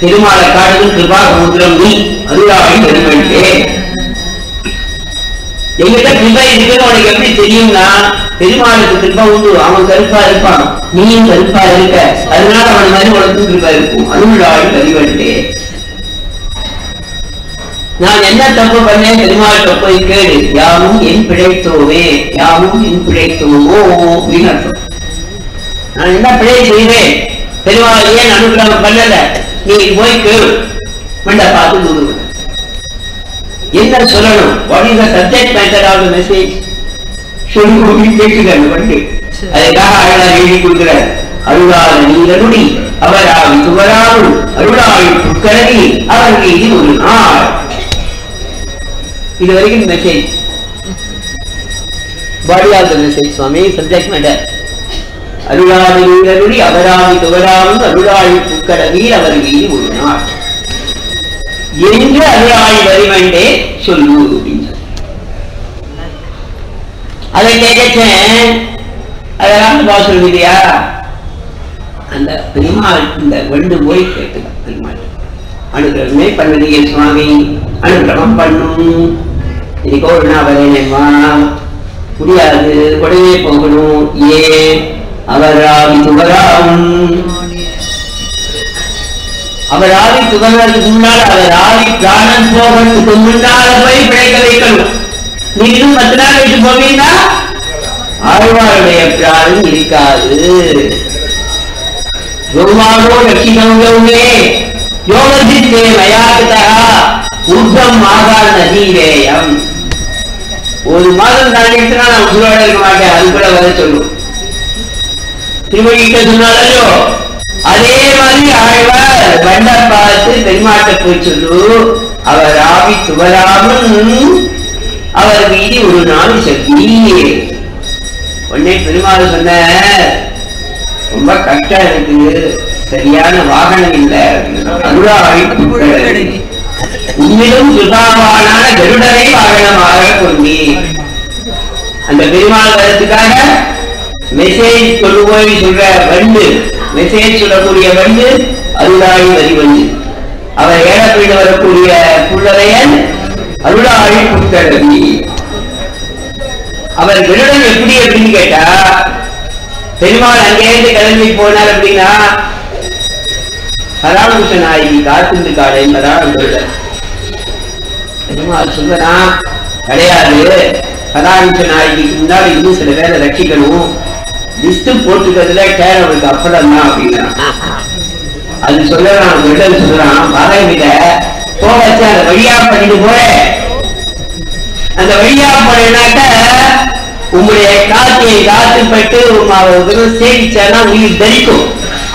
பெருமாளை காட்டும் கிருபா சமுத்திரம் நீ அருளாளி வரிவண்டே எங்கிட்ட கிருபை இருக்குன்னு உனக்கு எப்படி தெரியும்னா பெருமாளுக்கு கிருபை உண்டு. அவன் கருப்பா இருப்பான். நீயும் கருப்பா இருக்க. அதனால அவன் மாதிரி உனக்கும் கிருபை இருக்கும். அருள்வாழ் வரிவண்டே நான் என்ன தப்பு பண்ணேன்? பெருமாள்கிட்ட போய் கேடு யாவும் என் பிழைத்தோமே யாவும் என் பிழைத்தோமோ? அப்படின்னு அர்த்தம். நான் என்ன பிழை செய்வேன்? பெருமாள் ஏன் அனுகிரகம் பண்ணல? நீ போய் கேடு மண்ட பார்த்து என்ன சொல்லணும்? What is the subject matter of the message சொல்லி கேட்குது அந்த வண்டி. அதுக்காக அழகாக எழுதி கொடுக்கிறார் அருளாத நீரருடி அவராவி துவராவும் அருளாவி புட்கரவி அவர் மீது ஒரு நாள். இது வரைக்கும் message body of the message Swami subject matter அருளாதி நீரருடி அவராவி துவராவும் அருளாழி புக்கடவீர் அவர் மீது ஒரு நாள். என்று அருளாய் வருவண்டே சொல்லு அப்படின்னு சொல்லி. அதை கேட்கச்சேன் அதெல்லாம் பா சொல்லுவியா அந்த பெருமாள் இந்த வண்டு போய் கேட்டுதான் பெருமாள். அனுகிரகமே பண்ணுறீங்க சுவாமி அனுகிரகம் பண்ணும். இன்னைக்கோ ஒரு நாள் வரேனேம்மா முடியாது உடனே போகணும். ஏன்? அவராம் துவராம் அவர் ஆவி துவங்கிறதுக்கு முன்னால் அவர் ஆவி பிராணன் போகிறதுக்கு முன்னால் போய் பிழைக்க வைக்கணும். நீங்களும் பத்து நாள் கழிச்சு போவீங்கன்னா ஆழ்வாருடைய பிராணம் இருக்காது. யோமானோ ரட்சிதமே யோகசித்தே மயாகிதா ஊர்தம் ஆகாத நதீரேயம் ஒரு மாதம் தாண்டிட்டுனா நான் உசுரோட இருக்க மாட்டேன். அது கூட வர சொல்லும். திருவள்ளிட்ட சொன்னாலோ? அதே மாதிரி ஆழ்வார் வண்ட பார்த்து பெருமாட்ட போய் சொல்லு அவர் ஆவி துவராமல் அவர் மீதி ஒரு நாள் சக்தி உடனே பெருமாள் சொன்ன ரொம்ப கஷ்டம் இருக்கு சரியான வாகனம் இல்லை அருளாவி உண்மையிலும் சுதாவான கருடரை வாகனமாக கொண்டி அந்த பெருமாள் வரத்துக்காக மெசேஜ் கொண்டு போய் சொல்ற வண்டு மெசேஜ் சொல்லக்கூடிய வண்டு அருளாய் வரிவழி அவர் ஏழப்பீடு வரக்கூடிய புள்ளலையன் அருளாய் புத்தரவி அவர் விருடன் எப்படி அப்படின்னு கேட்டா பெருமாள் அங்கேயிருந்து கிளம்பி போனார் அப்படின்னா பராமரிஷ நாயகி காத்துண்டு காலை பராமரம் பெருமாள் சொல்றனா கிடையாது. பராமரிஷ நாயகிக்கு முன்னாடி இன்னும் சில பேரை ரட்சிக்கணும். லிஸ்ட் போட்டுக்கிறதுல கேர் அவருக்கு அப்புறம் தான் அப்படின்னா. அது சொல்லலாம் விடல் சொல்லலாம். பரவில போக வச்சு அந்த வழியா பண்ணிட்டு போறேன் அந்த வழியா போனேனாக்க உங்களுடைய காத்தியை காத்து பட்டு அவருக்கு சேவிச்சானா உயிர் தரிக்கும்.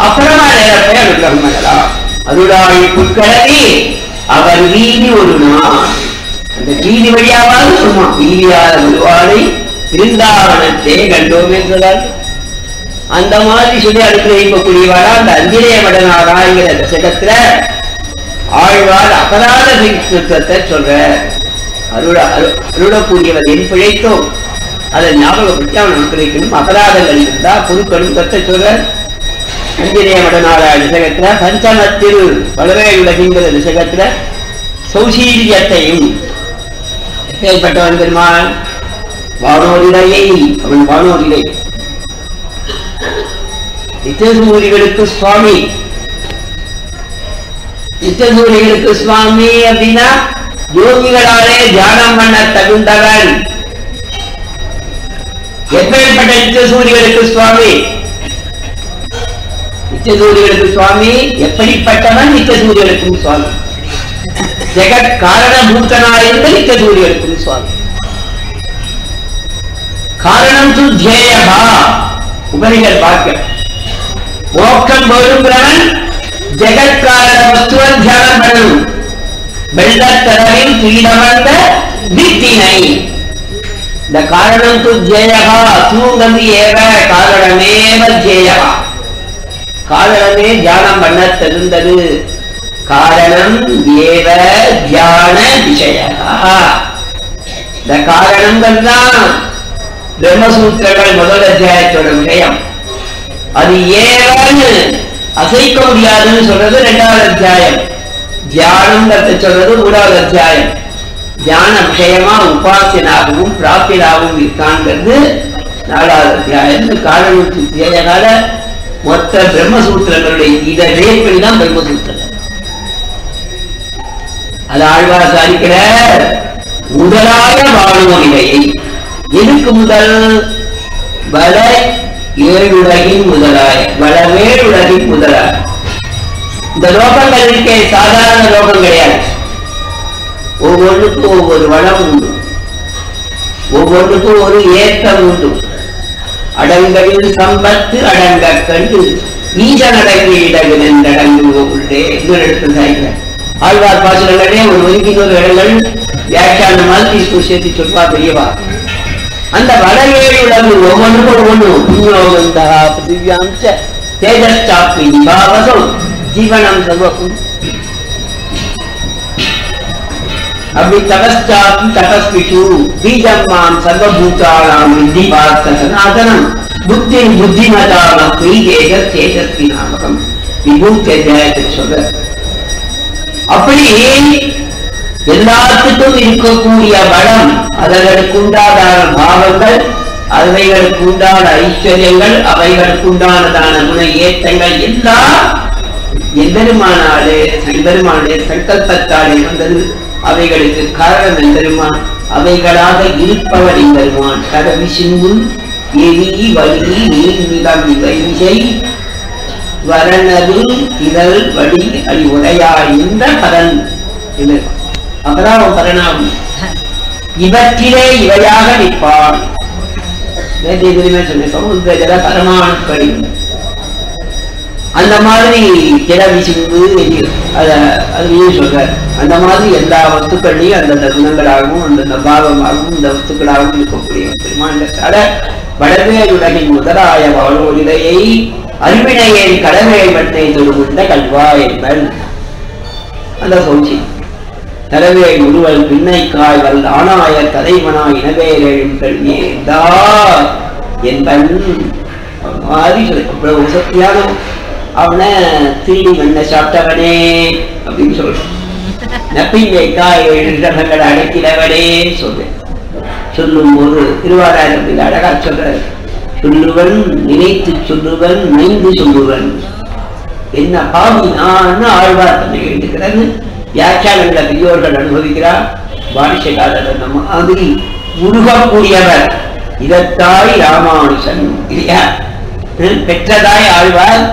அப்புறமா நேரத்தை அனுகிரகம் பண்ணலாம் அதுடாய் புட்கடவி அவர் வீதி ஒரு நாள். அந்த வீதி வழியாவது சும்மா வீதியாத உருவாடி இருந்தாவனத்தை கண்டோம் என்றார்கள் அந்த மாதிரி சொல்லி அனுகிரகிக்கக்கூடியவாரா அந்த அஞ்சிலேய மடனாராங்கிற தசகத்துல ஆழ்வார் அபராத சித்தத்தை சொல்ற அருள அரு- அருளக்கூடியவர் என் பிழைத்தோம். அதை ஞாபகப்படுத்தி அவன் அனுகிரகிக்கணும் அபராதங்கள் இருந்தா பொருட்களும் கத்த சொல்ற அஞ்சலேய மடனாராய திசகத்துல பஞ்சமத்தில் வளவே உலகிங்கிற திசகத்துல சௌசீரியத்தையும் எப்பேற்பட்டவன் பெருமான்? வானோரிடையை அவன் வானோரிடை. நித்தியசூரிகளுக்கு சுவாமி. நித்தியசூரிகளுக்கு சுவாமி அப்படின்னா யோகிகளாலே தியானம் பண்ண தகுந்தவன். எப்பேற்பட்ட நித்தியசூரிகளுக்கு சுவாமி? நித்தியசூரிகளுக்கு சுவாமி எப்படிப்பட்டவன் நித்தியசூரிகளுக்கும் சுவாமி? ஜெகத் காரணபூத்தனாயிருந்த நித்தியசூரிகளுக்கும் சுவாமி. காரணம் து தியேயகா உபரிகள் பார்க்க மோக்கம் போருங்கிறவன் ஜெகத்காரண வஸ்துவ தியானம் பண்ணணும் வெள்ளத்தரவில் துயிலமர்ந்த வித்தினை இந்த காரணம் து ஜெயகா தூங்கந்து ஏவ காரணமேவ ஜெயகா காரணமே தியானம் பண்ண தகுந்தது காரணம் ஏவ தியான விஷயகா இந்த காரணங்கள் தான் பிரம்மசூத்திரங்கள் முதல் அத்தியாயத்தோட விஷயம் அது ஏவன்னு அசைக்க முடியாதுன்னு சொல்றது ரெண்டாவது அத்தியாயம். தியானம் சொல்றது மூணாவது அத்தியாயம். தியான விஷயமா உபாசியனாகவும் பிராப்தியனாகவும் இருக்கான்ங்கிறது நாலாவது அத்தியாயம். காரணத்து காரணத்துக்கு மொத்த பிரம்மசூத்திரங்களுடைய இதை ரேட் பண்ணி தான் பிரம்மசூத்திரங்கள் அது ஆழ்வார் சாதிக்கிற முதலாய வாழும் நிலையை எதுக்கு முதல் வள ஏழுலகின் முதலாய வளவேழுலகின் முதலாய இந்த லோகங்கள் இருக்கே சாதாரண லோகம் கிடையாது ஒவ்வொன்றுக்கும் ஒவ்வொரு வளம் உண்டு ஒவ்வொன்றுக்கும் ஒரு ஏற்றம் உண்டு அடங்கலில் சம்பத்து அடங்க கண்டு ஈசன் அடங்கி இடகு நின்றடங்கு உள்ளே இன்னொரு இடத்துல சாய்க்கிறேன் ஆழ்வார் பாசுரங்களே ஒரு ஒதுக்கி இன்னொரு இடங்கள் வியாக்கியான மாதிரி சேர்த்து சொல்வா பெரியவா அந்த வடவேழு உலகு ஒவ்வொன்றுக்கும் ஒவ்வொன்று புண்ணியோகந்தா பிருத்திவியாம்ச தேஜஸ்டாப்பி பாவகம் ஜீவனம் சர்வம் அப்படி தபஸ்டாப்பி தபஸ்விஷு பீஜம் மாம் சர்வபூதானாம் வித்தி பார்த்த சனாதனம் புத்தி புத்திமதாமப்பி தேஜஸ் தேஜஸ்வி நாமகம். விபூத்திய ஜெயத்தை சொல்ற அப்படி எல்லாத்துக்கும் இருக்கக்கூடிய பலம் அதற்கு உண்டாதான பாவங்கள் அவைகளுக்கு உண்டான ஐஸ்வர்யங்கள் அவைகளுக்கு உண்டானதான குண ஏற்றங்கள் எல்லாம் எந்தெருமானாலே எம்பெருமானுடைய சங்கல்பத்தாலே வந்தது. அவைகளுக்கு காரணம் எந்தெருமான் அவைகளாக இருப்பவர் எம்பெருமான். கடவி சிந்து எரி வலி நீர்மிதம் இவை விசை வரணது திரள் வழி அடி உடையாய் பதன் என்ன இது அபராம பரணாமம் இவற்றிலே இவையாக நிற்பான். நேற்று எதிரிமே சொன்னேன் அந்த மாதிரி ஜல விசும்பு அதுலயும் சொல்றார் அந்த மாதிரி எல்லா வஸ்துக்கள்லையும் அந்தந்த குணங்களாகவும் அந்தந்த பாவமாகவும் இந்த வஸ்துக்களாகவும் இருக்கக்கூடிய பெருமாண்டத்தால வடவேலுலகின் முதலாய வாழ்வொழிலையை அறிவினையின் கடமையை மட்டை தொழுகின்ற கல்வா என்பன். அந்த சௌச்சி தரவே முருவல் பின்னை காய்வல் ஆனாய தலைவனாய் இனவேலும் கல்வியேதா என்பன். மாதிரி அவ்வளவு சக்தியான அவனை. திருடி மண்ணை சாப்பிட்டவனே அப்படின்னு சொல்றான். நப்பிங்கை காய் அடைக்கிறவனே சொல்லு சொல்லும் போது திருவாராயணத்தில் அழகா சொல்ற சொல்லுவன் நினைத்து சொல்லுவன் நினைந்து சொல்லுவன். என்ன பாவி? நான் ஆழ்வார் தன்னை எழுதுகிறது வியாக்கியானங்களை பெரியோர்கள் அனுபவிக்கிறார். பாணிஷகாரர் நம்ம மாதிரி உருகக்கூடியவர். இதத்தாய் ராமானுஷன் இல்லையா பெற்றதாய் ஆழ்வார்.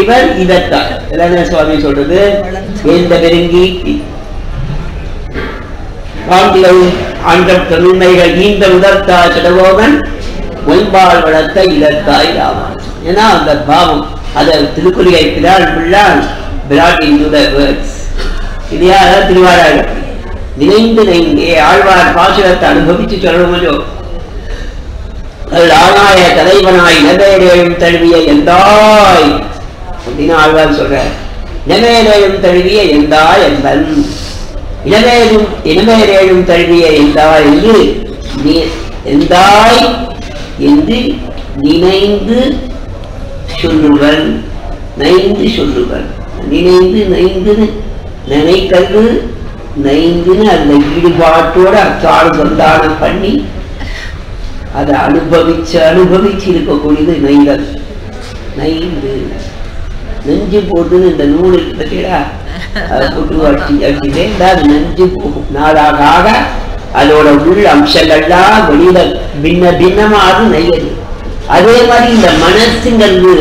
இவர் இதத்தாய் சுவாமி சொல்றது? வேந்த பெருங்கி. வாழ்ந்திகள் ஆண்ட தொன்மைகள் ஈந்த உதர்த்தா சிடகோகன் மொய்பால் வளர்த்த இதத்தாய் ராமானுஜன். ஏன்னா அந்த பாவம் அதை திருக்குறி வைக்கிறார் பிள்ளான் பிராட் இன் த வேர்ட்ஸ். இல்லையா அதான் திருவாராயம் நினைந்து நெங்கே ஆழ்வார் பாசுரத்தை அனுபவிச்சு சொல்லணுமோ? அதில் ஆனாய தலைவனாய் நெவேரேழும் தழுவிய எந்தாய்? அப்படின்னு ஆழ்வார் சொல்ற நெவேரேழும் தழுவிய எந்தாய் என்பன். இளமேலும் இளவேரேழும் தழுவிய எந்தாய் என்று நீ எந்தாய் என்று நினைந்து சொல்லுவன் நைந்து சொல்லுவன் நினைந்து நைந்து நினைக்கிறது நைந்துன்னு அந்த ஈடுபாட்டோட அத்தாள் சந்தானம் பண்ணி அதை அனுபவிச்சு அனுபவிச்சு இருக்கக்கூடியது நைதல். நைந்து. நெஞ்சு போட்டுன்னு இந்த நூல் இருக்கு பார்த்தீங்களா அதை போட்டு அடிச்சு அடிச்சுட்டே அது நெஞ்சு போகும். நாளாக ஆக அதோட உள் அம்சங்கள்லாம் வெளியில பின்ன பின்னமாக நெய்யது அதே மாதிரி இந்த மனசுங்கிறது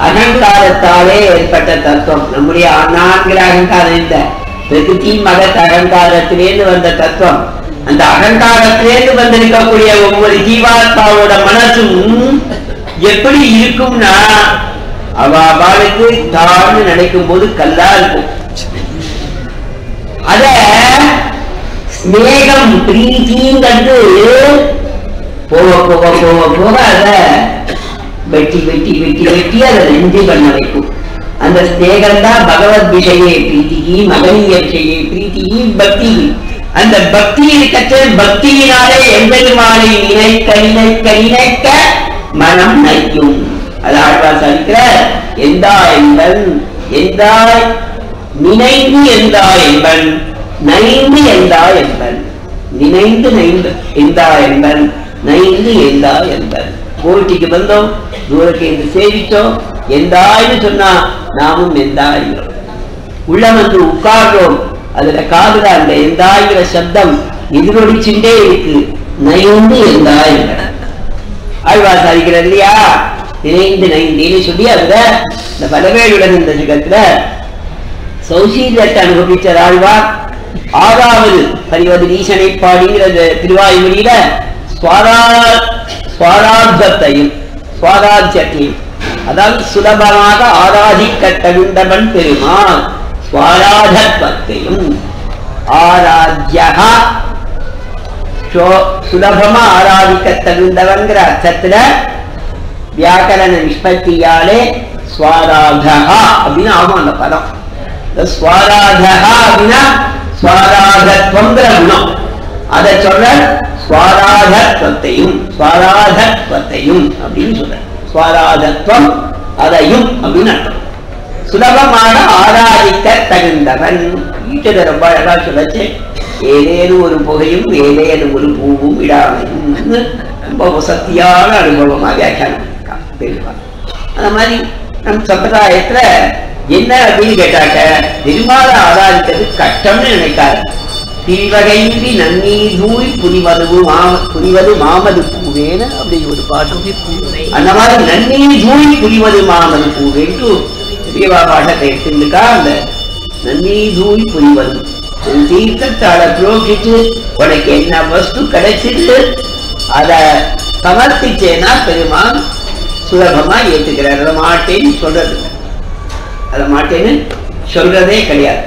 அகங்காரத்தாலே ஏற்பட்ட தத்துவம். நம்முடைய நான்கிற அகங்காரம் இல்லை. பிரகிருதி மகத் அகங்காரத்திலேருந்து வந்த தத்துவம். அந்த அகங்காரத்திலேருந்து வந்திருக்கக்கூடிய ஒவ்வொரு ஜீவாத்மாவோட மனசும் எப்படி இருக்கும்னா அவ அவளுக்கு தாழ்ந்து நினைக்கும் போது கல்லா இருக்கும் அத ஸ்நேகம் பிரீத்திங்கிறது போக போக போக போக அதை வெட்டி வெட்டி வெட்டி வெட்டி அதை நெஞ்சு பண்ண வைக்கும் அந்த ஸ்நேகம் தான் பகவத் விஷயே பிரீத்திகி மகனீய விஷயே பிரீத்திகி பக்தி. அந்த பக்தியில் கற்ற பக்தியினாலே எம்பெருமானை நினைக்க நினைக்க நினைக்க மனம் நைக்கும். அது ஆழ்வார் சாதிக்கிற எந்தா என்பன் எந்தாய் நினைந்து எந்தா என்பன் நைந்து எந்தா என்பன் நினைந்து நைந்து எந்தா என்பன் நைந்து எந்தா என்பன். கோட்டிக்கு வந்தோம் தூரக்கு என்று சேவித்தோம். எந்தாய்னு சொன்னா நாமும் எந்தாய்கிறோம் உள்ள வந்து உட்கார்றோம். அதுல காதுல அந்த எந்தாய்கிற சப்தம் எதிரொலிச்சுட்டே இருக்கு. நயந்து எந்தாய் ஆழ்வார் சாதிக்கிறார் இல்லையா? நினைந்து நைந்தேன்னு சொல்லி அதுல இந்த பலவேலுடன் இந்த ஜகத்துல சௌசீரியத்தை அனுபவிச்ச ஆழ்வார். ஆறாவது பரிவது ஈசனை பாடிங்கிறது திருவாயுமொழியில சுவாரார்த்தத்தையும் சுவாராஜ்யத்தையும் அதாவது சுலபமாக ஆராதிக்க தகுந்தவன் பெருமான் சுவாராதத்வத்தையும் ஆராத்யகா சுலபமா ஆராதிக்க தகுந்தவன்கிற அர்த்தத்துல வியாக்கரண நிஷ்பத்தியாலே ஸ்வாராதகா அப்படின்னு ஆகும் அந்த பதம். இந்த ஸ்வாராதகா அப்படின்னா ஸ்வாராதத்வங்கிற குணம். அதை சொல்ற ஸ்வாராதத்வத்தையும் ஸ்வாராதத்வத்தையும் அப்படின்னு சொல்ற. ஸ்வாராதத்வம் அதையும் அப்படின்னு அர்த்தம். சுலபமான ஆராதிக்க தகுந்தவன். ஈட்டதை ரொம்ப அழகா சொல்லச்சு. ஏதேனும் ஒரு புகையும் ஏதேனும் ஒரு பூவும் விடாமையும் ரொம்ப வசத்தியான அனுபவமா வியாக்கியானம் பண்ணியிருக்கான் அந்த மாதிரி நம் சம்பிரதாயத்துல என்ன அப்படின்னு கேட்டாக்க பெருமாளை ஆராதிக்கிறது கஷ்டம்னு நினைக்காரு பிரிவகையின்றி நன்னீ தூய் புரிவது மாம புரிவது மாமது பூவேன்னு அப்படி ஒரு பாட்டு. அந்த மாதிரி நன்னீ தூய் புரிவது மாமது பூவேன்னு பெரியவா பாட்டத்தை எடுத்துருக்கா அந்த நன்னீ தூய் புரிவது. உன் தீர்த்தத்தால புரோகிட்டு உனக்கு என்ன வஸ்து கிடைச்சிட்டு அதை சமர்ப்பிச்சேன்னா பெருமான்? சுலபமா ஏத்துக்கிறார். அதை மாட்டேன்னு சொல்றது. அதை மாட்டேன்னு சொல்றதே கிடையாது.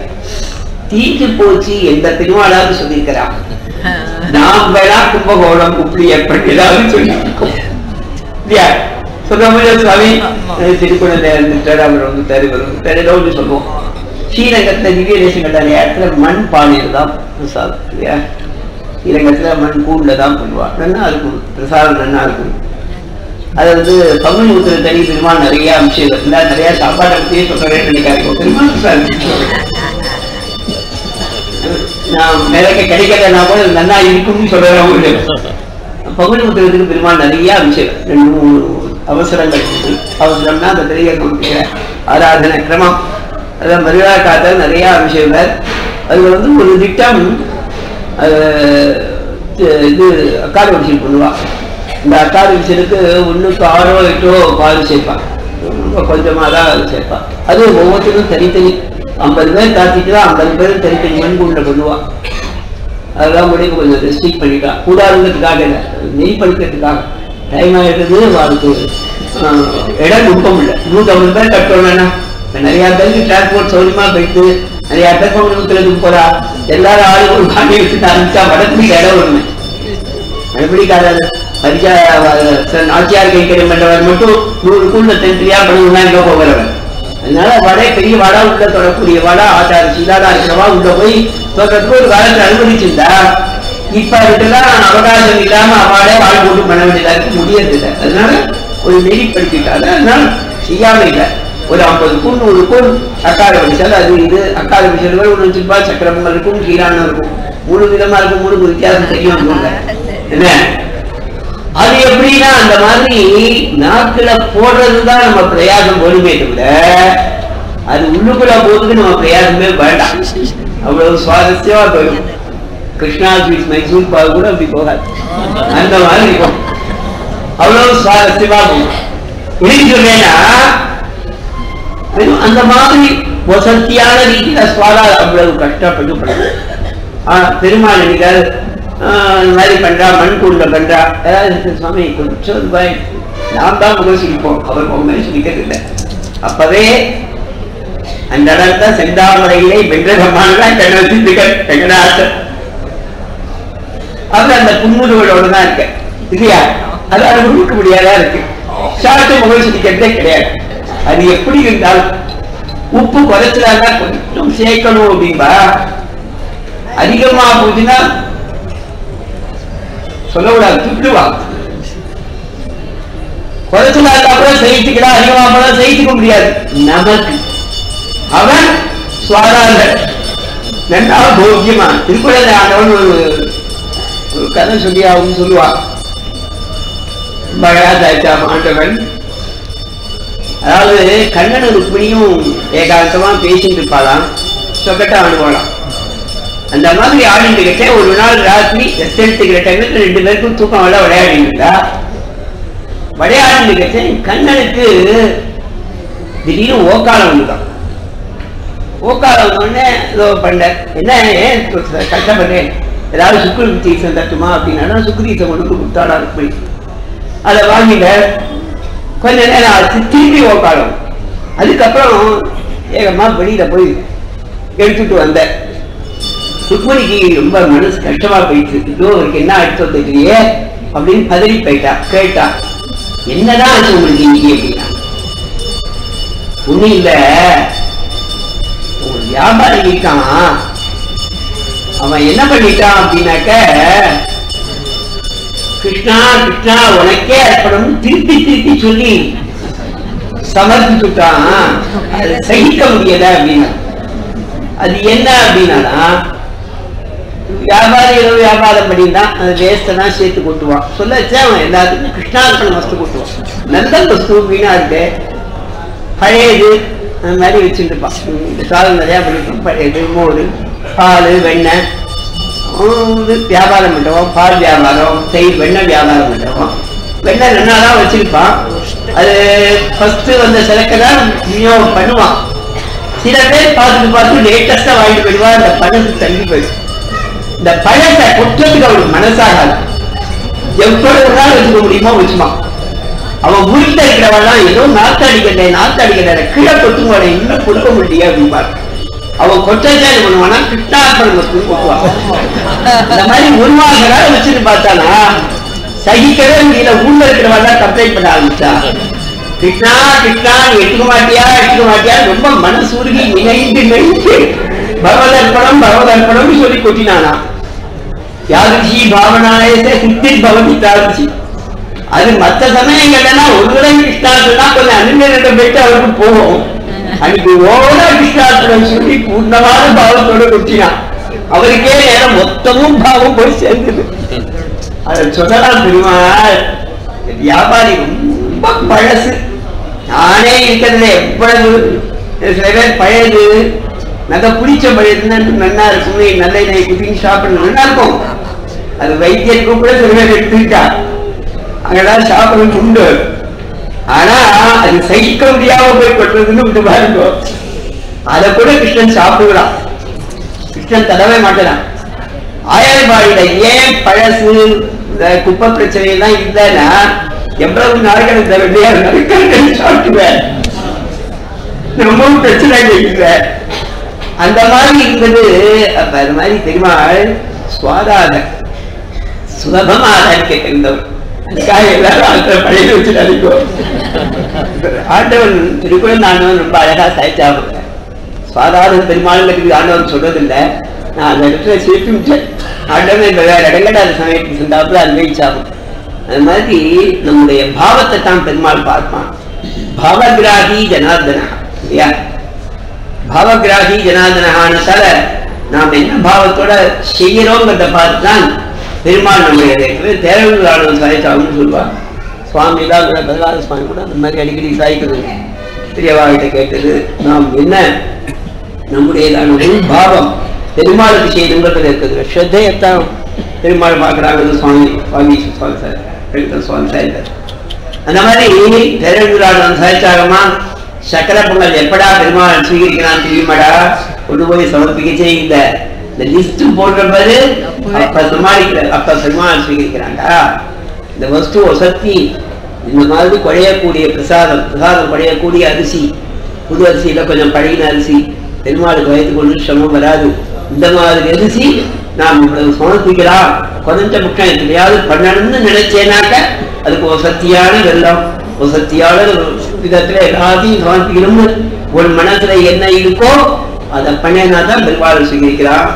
தீட்டு போச்சு எந்த திருமாலாவது சொல்லியிருக்கிறான் நாம் வேணா கும்பகோணம் உப்பி எப்படி ஏதாவது சொல்லியிருக்கோம். இல்லையா? சுவாமி. திருக்குழந்தை இருந்துட்டாரு அவர் வந்துட்டாரு இவர் வந்துட்டாரு ஏதோ ஒன்று சொல்லுவோம். ஸ்ரீரங்கத்துல திவ்ய நிறைய இடத்துல மண் பானையில் தான் பிரசாதம் இல்லையா? ஸ்ரீரங்கத்துல மண் கூண்டுல தான் பண்ணுவா நன்னா இருக்கும். பிரசாதம் நன்னா இருக்கும். அது வந்து பங்குனி உத்திர தனி பெருமாள் நிறைய அம்சம் இருந்தா நிறைய சாப்பாட்டை பத்தியே சொல்றேன்னு நினைக்காது பெருமாள் பிரசாதம். நான் நிலைக்க கிடைக்கலன்னா கூட நல்லா இருக்கும்னு சொல்றேன் பகுதி பங்குனி பெருமாள் நிறைய அம்சம் ரெண்டு மூணு அவசரங்கள். அவசரம்னா அந்த பெரிய நம்பிக்கை ஆராதனை கிரமம். அதான் மரியாதை காத்தல் நிறைய அபிஷேகங்கள். அது வந்து ஒரு திட்டம் இது அக்காடு விஷயம் பண்ணுவாள் இந்த அக்காடு விஷயத்துக்கு ஒண்ணுக்கு ஆறோ எட்டோ பால் சேர்ப்பான் ரொம்ப கொஞ்சமாக தான் அது சேர்ப்பான் அது ஒவ்வொருத்தரும் தனித்தனி ஐம்பது பேர் காத்திட்டு ஐம்பது பேர் தனித்தனி மண்குண்ட பண்ணுவா அதெல்லாம் முடிவு கொஞ்சம் ரெஸ்ட்ரிக் பண்ணிட்டான் கூடாதுங்கிறதுக்காக இல்லை நெய் படுக்கிறதுக்காக டைம் ஆகிடுது அதுக்கு இடம் நுட்பம் இல்லை நூற்றம்பது பேர் கட்டணும்னா இப்ப நிறைய பேருக்கு டிரான்ஸ்போர்ட் சௌரியமாக போயிட்டு நிறைய பேர் நூற்றுக்கு போறா எல்லாரும் ஆளு ஒரு பாண்டி வச்சுட்டு ஆரம்பிச்சா வடக்கு இடம் ஒண்ணு மறுபடிக்காரர் பரிசா நாச்சியார் கைக்கறி பண்றவர் மட்டும் நூறு கூட தென்றியா பண்ணுவோம்னா எங்க போகிறவர் அதனால வடை பெரிய வடா உள்ள தொடக்கூடிய வடா ஆச்சார சீதாடா இருக்கிறவா உள்ள போய் தொடர்றதுக்கு ஒரு காலத்துல அனுமதிச்சிருந்தா இப்ப அதுக்கெல்லாம் அவகாசம் இல்லாம அவளே வாழ் போட்டு பண்ண வேண்டியதா இருக்கு முடியறதில்லை. அதனால ஒரு நெறிப்படுத்திட்டாங்க. அதனால செய்யாம இல்லை. ஒரு ஐம்பது கூண் நூறு கூண் அக்கார வடிசால் அது இது அக்கார வடிசால் ஒரு சிப்பா சக்கரம் இருக்கும் கீரானம் இருக்கும். மூணு விதமா இருக்கும் மூணு வித்தியாசம் தெரியும். என்ன? அது எப்படின்னா அந்த மாதிரி நாக்குல போடுறதுதான் நம்ம பிரயாசம் போடுமே தவிர அது உள்ளுக்குள்ள போறதுக்கு நம்ம பிரயாசமே வேண்டாம். அவ்வளவு சுவாரஸ்யமா போயிடும். கிருஷ்ணா ஸ்வீட் மைசூர் பால் கூட அப்படி போகாது. அந்த மாதிரி இருக்கும் அவ்வளவு சுவாரஸ்யமா போகும். ஏன் சொல்றேன்னா அந்த மாதிரி வசத்தியான ரீதியில சுவாரா அவ்வளவு கஷ்டப்பட்டு ஆஹ் பெருமாள் நினைக்காரு ஆஹ் இந்த மாதிரி பண்றா மண் கூண்ட பண்றா. ஏதாவது சுவாமி கொஞ்சம் ரூபாய் நாம் தான் முகம் அவர் முகமே சிரிக்கிறது இல்லை அப்பவே அந்த இடத்த செந்தாமரையிலே வென்ற சமானதான் கண்ணத்தில் வெங்கடாசன் அவர் அந்த புன்முதுகளோடு தான் இருக்க இல்லையா? அதால முழுக்க முடியாதா இருக்கு. சாட்டு முகம் சிரிக்கிறதே கிடையாது. அது எப்படி இருந்தாலும் உப்பு குறைச்சலாங்க கொஞ்சம் சேர்க்கணும் அப்படின்பா. அதிகமா போச்சுன்னா சொல்லக்கூடாது துட்டுவா குறைச்சலா இருந்தா கூட சகிச்சுக்கலாம் அதிகமா போனா சகிச்சுக்க முடியாது. நமக்கு. அவன் சுவாராந்த நன்றா போக்கியமா. திருக்குறள் ஆண்டவன் ஒரு ஒரு கதை சொல்லி அவங்க சொல்லுவான் பகராஜாச்சா ஆண்டவன். அதாவது கண்ணன் ருக்மிணியும் ஏகாந்தமா பேசிட்டு இருப்பாளாம். சொக்கட்டா அனுபவலாம் அந்த மாதிரி ஆடிட்டு கிட்ட ஒரு நாள் ராத்திரி ரெஸ்ட் எடுத்துக்கிற டைம்ல ரெண்டு பேருக்கும் தூக்கம் வர விளையாடிங்களா இருந்தா விளையாடிட்டு கிட்ட கண்ணனுக்கு திடீர்னு ஓக்காலம் வந்துதான் ஓக்காலம் வந்தோடனே ஏதோ பண்ண என்ன ஏன் கஷ்டப்படுறேன் ஏதாவது சுக்குரு தீசம் தட்டுமா அப்படின்னா சுக்குரீசம் ஒன்று கொடுத்தாடா ருக்மிணி அதை வாங்கிட்ட கொஞ்ச நேரம் ஆச்சு திருப்பி ஓக்காலம் அதுக்கப்புறம் ஏகமா வெளியில போய் எடுத்துட்டு வந்தேன். ருக்மணிக்கு ரொம்ப மனசு கஷ்டமா போயிட்டு இருக்கு அவருக்கு என்ன அடுத்து தெரியலையே அப்படின்னு பதறி போயிட்டா கேட்டா என்னதான் அது உங்களுக்கு இன்னைக்கு? அப்படின்னா ஒண்ணும் இல்ல. ஒரு வியாபாரி இருக்கான். அவன் என்ன பண்ணிட்டான் அப்படின்னாக்க கிருஷ்ணா கிருஷ்ணா உனக்கே அர்ப்பணம் திருப்பி திருப்பி சொல்லி சமர்ப்பிச்சுட்டான் அது சகிக்க முடியல அப்படின்னா அது என்ன அப்படின்னா வியாபாரி வியாபாரம் பண்ணியிருந்தான் அந்த வேஸ்ட்டை தான் சேர்த்து கொட்டுவான். சொல்லச்சே அவன் எல்லாத்துக்கும் கிருஷ்ணார்பண வஸ்து கொட்டுவான். நல்ல வஸ்து வீணா இருக்கு பழையது அந்த மாதிரி வச்சுட்டு இருப்பான். இந்த காலம் நிறையா பண்ணிருப்பான் பழையது மோடு பால் வெண்ணெய் வந்து வியாபாரம் பண்ணுவோம் பால் வியாபாரம் தயிர் வெண்ணெய் வியாபாரம் பண்ணுறோம் வெண்ணெய் ரெண்டு தான் வச்சிருப்பான். அது ஃபஸ்ட்டு வந்த சிலக்கை தான் விநியோகம் பண்ணுவான். சில பேர் பார்த்துட்டு பார்த்து லேட்டஸ்ட்டாக வாங்கிட்டு போயிடுவான். அந்த பணத்துக்கு தள்ளி போயிடும். இந்த பயத்தை குற்றத்துக்கு அவனுக்கு மனசாகாது. எவ்வளவு நாள் வச்சுக்க முடியுமோ வச்சுமா. அவன் வீட்டுல இருக்கிறவெல்லாம் ஏதோ நாத்து அடிக்கல கீழே கொத்துங்கோட இன்னும் கொடுக்க முடியல அப்படிம்பாரு அவன் கொட்டச்சா பண்ணுவானா கிருஷ்ணார்பணம் வச்சு கொட்டுவான் இந்த மாதிரி ஒரு வச்சுட்டு பார்த்தானா சகிக்கவே முடியல. ஊர்ல இருக்கிறவெல்லாம் கம்ப்ளைண்ட் பண்ண ஆரம்பிச்சான் கிருஷ்ணா கிருஷ்ணா நீ எடுத்துக்க மாட்டியா எடுத்துக்க மாட்டியா ரொம்ப மனசு உருகி நினைந்து நினைத்து பகவதர்ப்பணம் பகவதர்ப்பணம் சொல்லி கொட்டினானா? யாருச்சி பாவனாயத்தை சுத்தி பவதி தாருச்சி அது மற்ற சமயங்கள்லாம் ஒரு தடவை கிருஷ்ணா கொஞ்சம் அனுமதியிடம் போயிட்டு அவருக்கு போகும். அன்னைக்கு ஓட சொல்லி பூர்ணமான பாவத்தோட கொட்டினான். அவருக்கே நேரம் மொத்தமும் பாவம் போய் சேர்ந்தது. அதை சொல்லலாம் பெருமாள் வியாபாரி ரொம்ப பழசு. நானே இருக்கிறதுல எவ்வளவு? சில பேர் பழகு. நல்ல பிடிச்ச பழையதுன்னா நல்லா இருக்கும் நல்ல எண்ணெய் குடிங்க சாப்பிடணும். நல்லா இருக்கும். அது வைத்தியருக்கும் கூட சில பேர் எடுத்துக்கிட்டா அங்கெல்லாம் சாப்பிடணும் உண்டு ஆனா அது சகிக்க முடியாம போய் கொட்டுறதுன்னு விட்டு பாருங்க. அதை கூட கிருஷ்ணன் சாப்பிடுறான் கிருஷ்ணன் தடவே மாட்டேறான். ஆயர்பாடியில ஏன் பழசு இந்த குப்பை பிரச்சனை எல்லாம் இல்லைன்னா எவ்வளவு நாட்கள் இந்த வெள்ளையா நறுக்கள் சாப்பிட்டுவேன் ரொம்பவும் பிரச்சனை இல்லை அந்த மாதிரி இருந்தது. அப்ப அது மாதிரி பெருமாள் சுவாதாத சுலபமாக கேட்டிருந்தவர். ஆண்டவன் அதுக்காக எல்லாரும் ஆண்டவன் ரொம்ப அழகா சாய்ச்சாங்க சுவாதாரம் பெருமாளுக்கு ஆண்டவன் சொல்றதில்லை. நான் அந்த இடத்துல சேர்த்து விட்டேன் ஆண்டவன் இந்த வேற இடங்கள்ல அந்த சமயத்துக்கு சென்றாப்புல அன்வயிச்சாகும் அது மாதிரி நம்முடைய பாவத்தை தான் பெருமாள் பார்ப்பான். பாவகிராகி ஜனார்தனா. இல்லையா? பாவகிராகி ஜனார்தனானதால நாம் என்ன பாவத்தோட செய்கிறோங்கிறத பார்த்து தான் பெருமாள் நம்முடைய தேரவிழாளர் சாய்ச்சாகும்னு சொல்லுவாங்க. சுவாமி தான் கூட பதிலாத சுவாமி கூட அந்த மாதிரி அடிக்கடி சாய்க்கிறது. பெரியவாகிட்ட கேட்டது நாம் என்ன நம்முடையதான பாவம் பெருமாளுக்கு செய்யணுங்கிறது இருக்குது ஸ்ரத்தையத்தான் பெருமாள் பார்க்குறாங்க சுவாமி சுவாமி சுவாமி சார் சுவாமி சார். அந்த மாதிரி திரவிழாளன் சாய்ச்சாகமா சக்கர பொங்கல் எப்படா பெருமாள் சுவீகரிக்கிறான் தெரியுமாடா? கொண்டு போய் சமர்ப்பிக்கச்சே இல்லை இந்த லிஸ்ட் போடுறது அப்ப சமாளிக்கிற அப்ப பெருமாள் சுவீகரிக்கிறாண்டா இந்த வஸ்து சக்தி இந்த மாதிரி குழையக்கூடிய பிரசாதம் பிரசாதம் குழையக்கூடிய அரிசி புது அரிசியில கொஞ்சம் பழகின அரிசி பெருமாளுக்கு வயது கொண்டு சிரமம் வராது. இந்த மாதிரி அரிசி நாம் இவ்வளவு சமர்ப்பிக்கலாம். குறைஞ்ச முக்கியம் எப்படியாவது பண்ணணும்னு நினைச்சேனாக்க அதுக்கு ஒரு சக்தியான வெள்ளம் ஒரு சக்தியான விதத்துல எல்லாத்தையும் சமர்ப்பிக்கணும்னு உன் மனசுல என்ன இருக்கோ அதை பண்ணேன்னா தான் பெருமாள் சுவீகரிக்கிறான்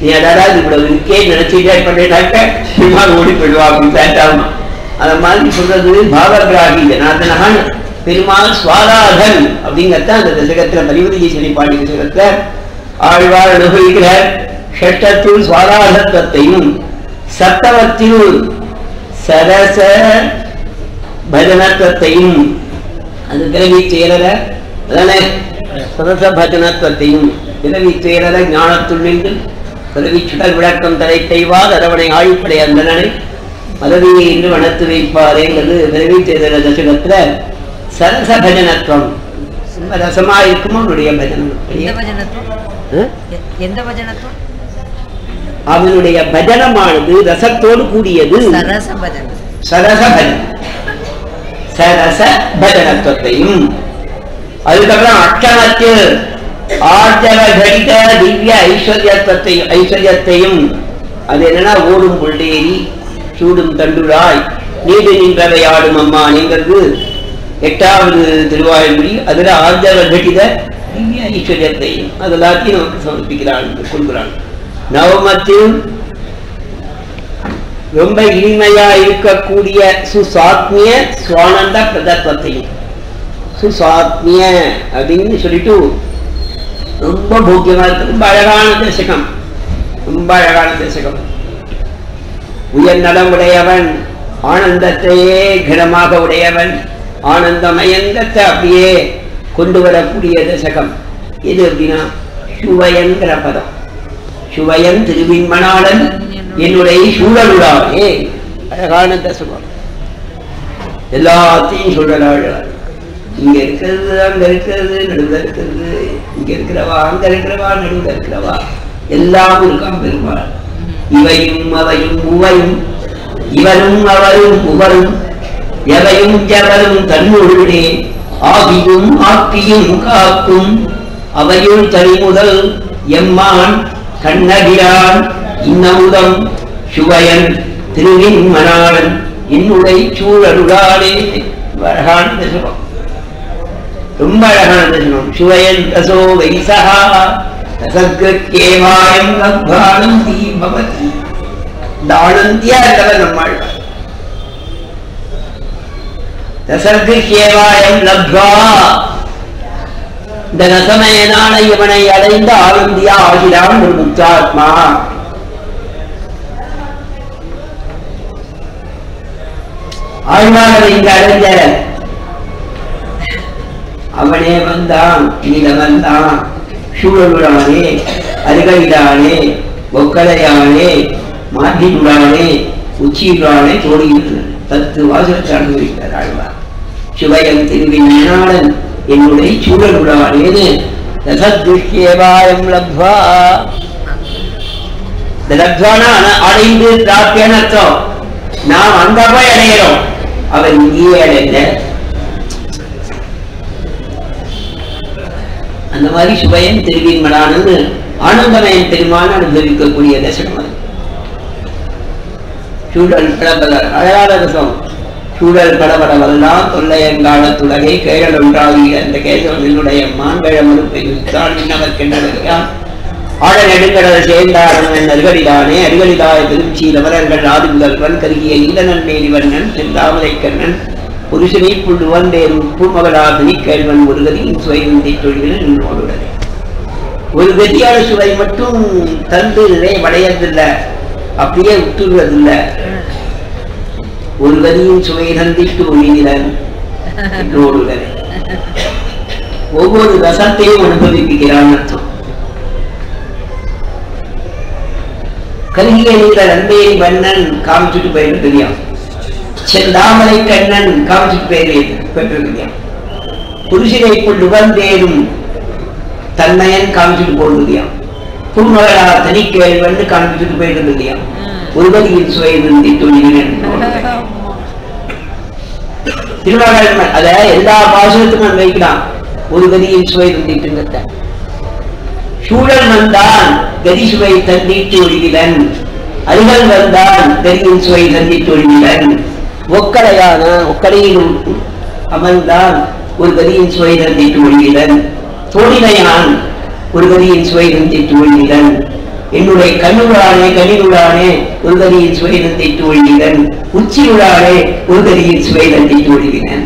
நீ அதாவது இவ்வளவு இருக்கே நினைச்சுட்டே பண்ணிட்டாக்க பெருமாள் ஓடி போயிடுவா அப்படின்னு பேட்டாமா அத மாதிரி சொல்றது பாவகிராகி ஜனார்தனகன் பெருமாள் சுவாராதன் அப்படிங்கறத அந்த தசகத்துல பரிவதி சொல்லி பாடி தசகத்துல ஆழ்வார் அனுபவிக்கிறார். ஷட்டத்தில் சுவாராதத்துவத்தையும் சத்தவத்தில் சரச பஜனத்துவத்தையும் பிறவி செயலர பஜனத்துவத்தையும் பிறவி செயலர ஞானத்துள் நின்று பிறவி விளக்கம் தலை செய்வார் அரவணை ஆழிப்படை அந்தனனை மதவியை என்று வனத்து வைப்பாரேங்கிறது பிறவி செயலர தசகத்துல சரச பஜனத்துவம் ரொம்ப ரசமா இருக்கும் அவனுடைய பஜனம். அவனுடைய பஜனமானது ரசத்தோடு கூடியது சரச பஜனம். சரச பஜனம் பஜனத்துவத்தையும் அதுக்கப்புறம் அட்டமத்தில் ஆர்ஜவ கடித திவ்ய ஐஸ்வர்யத்துவத்தையும் ஐஸ்வர்யத்தையும். அது என்னன்னா ஓடும் புள்ளேரி சூடும் தண்டுராய் நீடு நின்றவை ஆடும் அம்மா நீங்கிறது எட்டாவது திருவாயுமொழி. அதுல ஆர்ஜவ கடித திவ்ய ஐஸ்வர்யத்தையும் அது எல்லாத்தையும் நமக்கு சமர்ப்பிக்கிறான் கொள்கிறான் நவமத்தில் ரொம்ப இனிமையா இருக்கக்கூடிய சுசாத்மிய சுவானந்த பிரதத்துவத்தையும் சுசாத்மிய அப்படின்னு சொல்லிட்டு ரொம்ப போக்கியமா இருக்கு. ரொம்ப அழகான தசகம். ரொம்ப அழகான தசகம். உயர் நலமுடையவன் ஆனந்தத்தையே கிடமாக உடையவன் ஆனந்த மயங்கத்தை அப்படியே கொண்டு வரக்கூடிய தசகம். எது அப்படின்னா சுவையன்கிற பதம். சுவையன் திருவின்மணாளன் என்னுடைய சூழலுடாவே அழகான தசகம் எல்லாத்தையும் சொல்லலாம் இங்க இருக்கிறது அங்க இருக்கிறது நடுவில் இருக்கிறது. இங்க இருக்கிறவா அங்க இருக்கிறவா நடுவில் இருக்கிறவா. எல்லாம் இருக்கான் பெருமாள். இவையும் அவையும் உவையும் இவரும் அவரும் உவரும் எவையும் எவரும் தன்னுள்ளே ஆகியும் ஆக்கியும் காக்கும். அவையுள் தனிமுதல் எம்மான் கண்ணகிரான் இன்னமுதம் சுவையன் திருவின் மணாளன் இன்னுடை சூழலுடாலே. அழகான தசனம் ரொம்ப அழகான தசனம் சுவையன் தசோ வைசகா. தசக்கேவாயம் லப்தானந்தி பவதி தானந்தியா இருந்தவர் இருக்கவர் நம்மாள். தசர்கேவாயம் லப்வா இந்த நசமயனான இவனை அடைந்த ஆனந்தியா ஆகிறான் ஒரு முக்தாத்மா ஆழ்வார்கள் இங்கு அடைந்த அவனே வந்தான் நீல வந்தான். சூழலுடானே அருகையிலானே ஒக்கலையானே மாட்டினுடானே உச்சியுடானே தோடுகின்றனர் பத்து வாசலுக்கு அனுபவித்தார் ஆழ்வார். சிவயம் திருவிஞானன் என்னுடைய சூழலுடானேது ரசத்துஷ்யேவாயம் லப்வா லப்வானா அடைந்து பிராப்தியான அர்த்தம் நாம் அங்க போய் அடையிறோம். அவர் இங்கேயே அடைந்த. அந்த மாதிரி சுபயம் திருவின் ஆனந்தமயம் பெருமான அனுபவிக்கக்கூடிய தசனம் அது. சூழல் படபட அழகான ரசம் சூழல் படபட வல்லாம் தொல்லையங்காலத்துலகை கேழல் ஒன்றாகிய அந்த கேசவன் என்னுடைய மான்வேழமரும் பெய்தான் இன்னவர் கிண்ணறியான் ஆழ நெடுங்கடல் சேர்ந்தாரன் அருகடிதானே அருகடிதாய திருச்சி லவரர்கள் ஆதி முதல்வன் கருகிய இந்தனன் மேலிவண்ணன் செந்தாமரை கண்ணன் புருஷனை புள்ளுவன் வேறு பூமகளாதினி கேள்வன் ஒரு கதியின் சுவைந்தி தொழில் நின்றோடுடனே ஒரு கதியான சுவை மட்டும் தந்து நிறைவடையதில்லை அப்படியே விட்டுடுறதில்லை ஒரு கதியின் சுவை தந்திட்டு ஒழிகிறன் என்னோடுடனே ஒவ்வொரு ரசத்தையும் அனுபவிக்கிறான் அர்த்தம். கருகிய நன்மையை மன்னன் காமிச்சுட்டு போயிட்டு தெரியும். செந்தாமரை கண்ணன் காமிச்சுட்டு போயிட்டு புருஷனை கொண்டு வந்தேனும் தன்மையன் காமிச்சுட்டு போடுதியான் புன்மகளா தனிக்கேள்வன் காமிச்சுட்டு போயிட்டு உருவதியின் சுவை நிறுத்தி தொழில் திருவாரூர் அத எல்லா பாசனத்துக்கும் வைக்கலாம். ஒரு கதியின் சுவை நிறுத்திட்டு சூழல் வந்தான் கதி சுவை தந்திட்டு ஒழிகிறன் அருகல் வந்தான் கதியின் சுவை தந்திட்டு ஒழிகிறன் ஒக்கடையான ஒக்கடையில் அமர்ந்தான் ஒரு கதியின் சுவை தந்திட்டு ஒழிகிறன் தோழினையான் ஒரு கதியின் சுவை தந்திட்டு ஒழிகிறன் என்னுடைய கண்ணுடானே கனிவுடானே ஒரு கதியின் சுவை தந்திட்டு ஒழிகிறன் உச்சியுடானே ஒரு கதியின் சுவை தந்திட்டு ஒழிகிறன்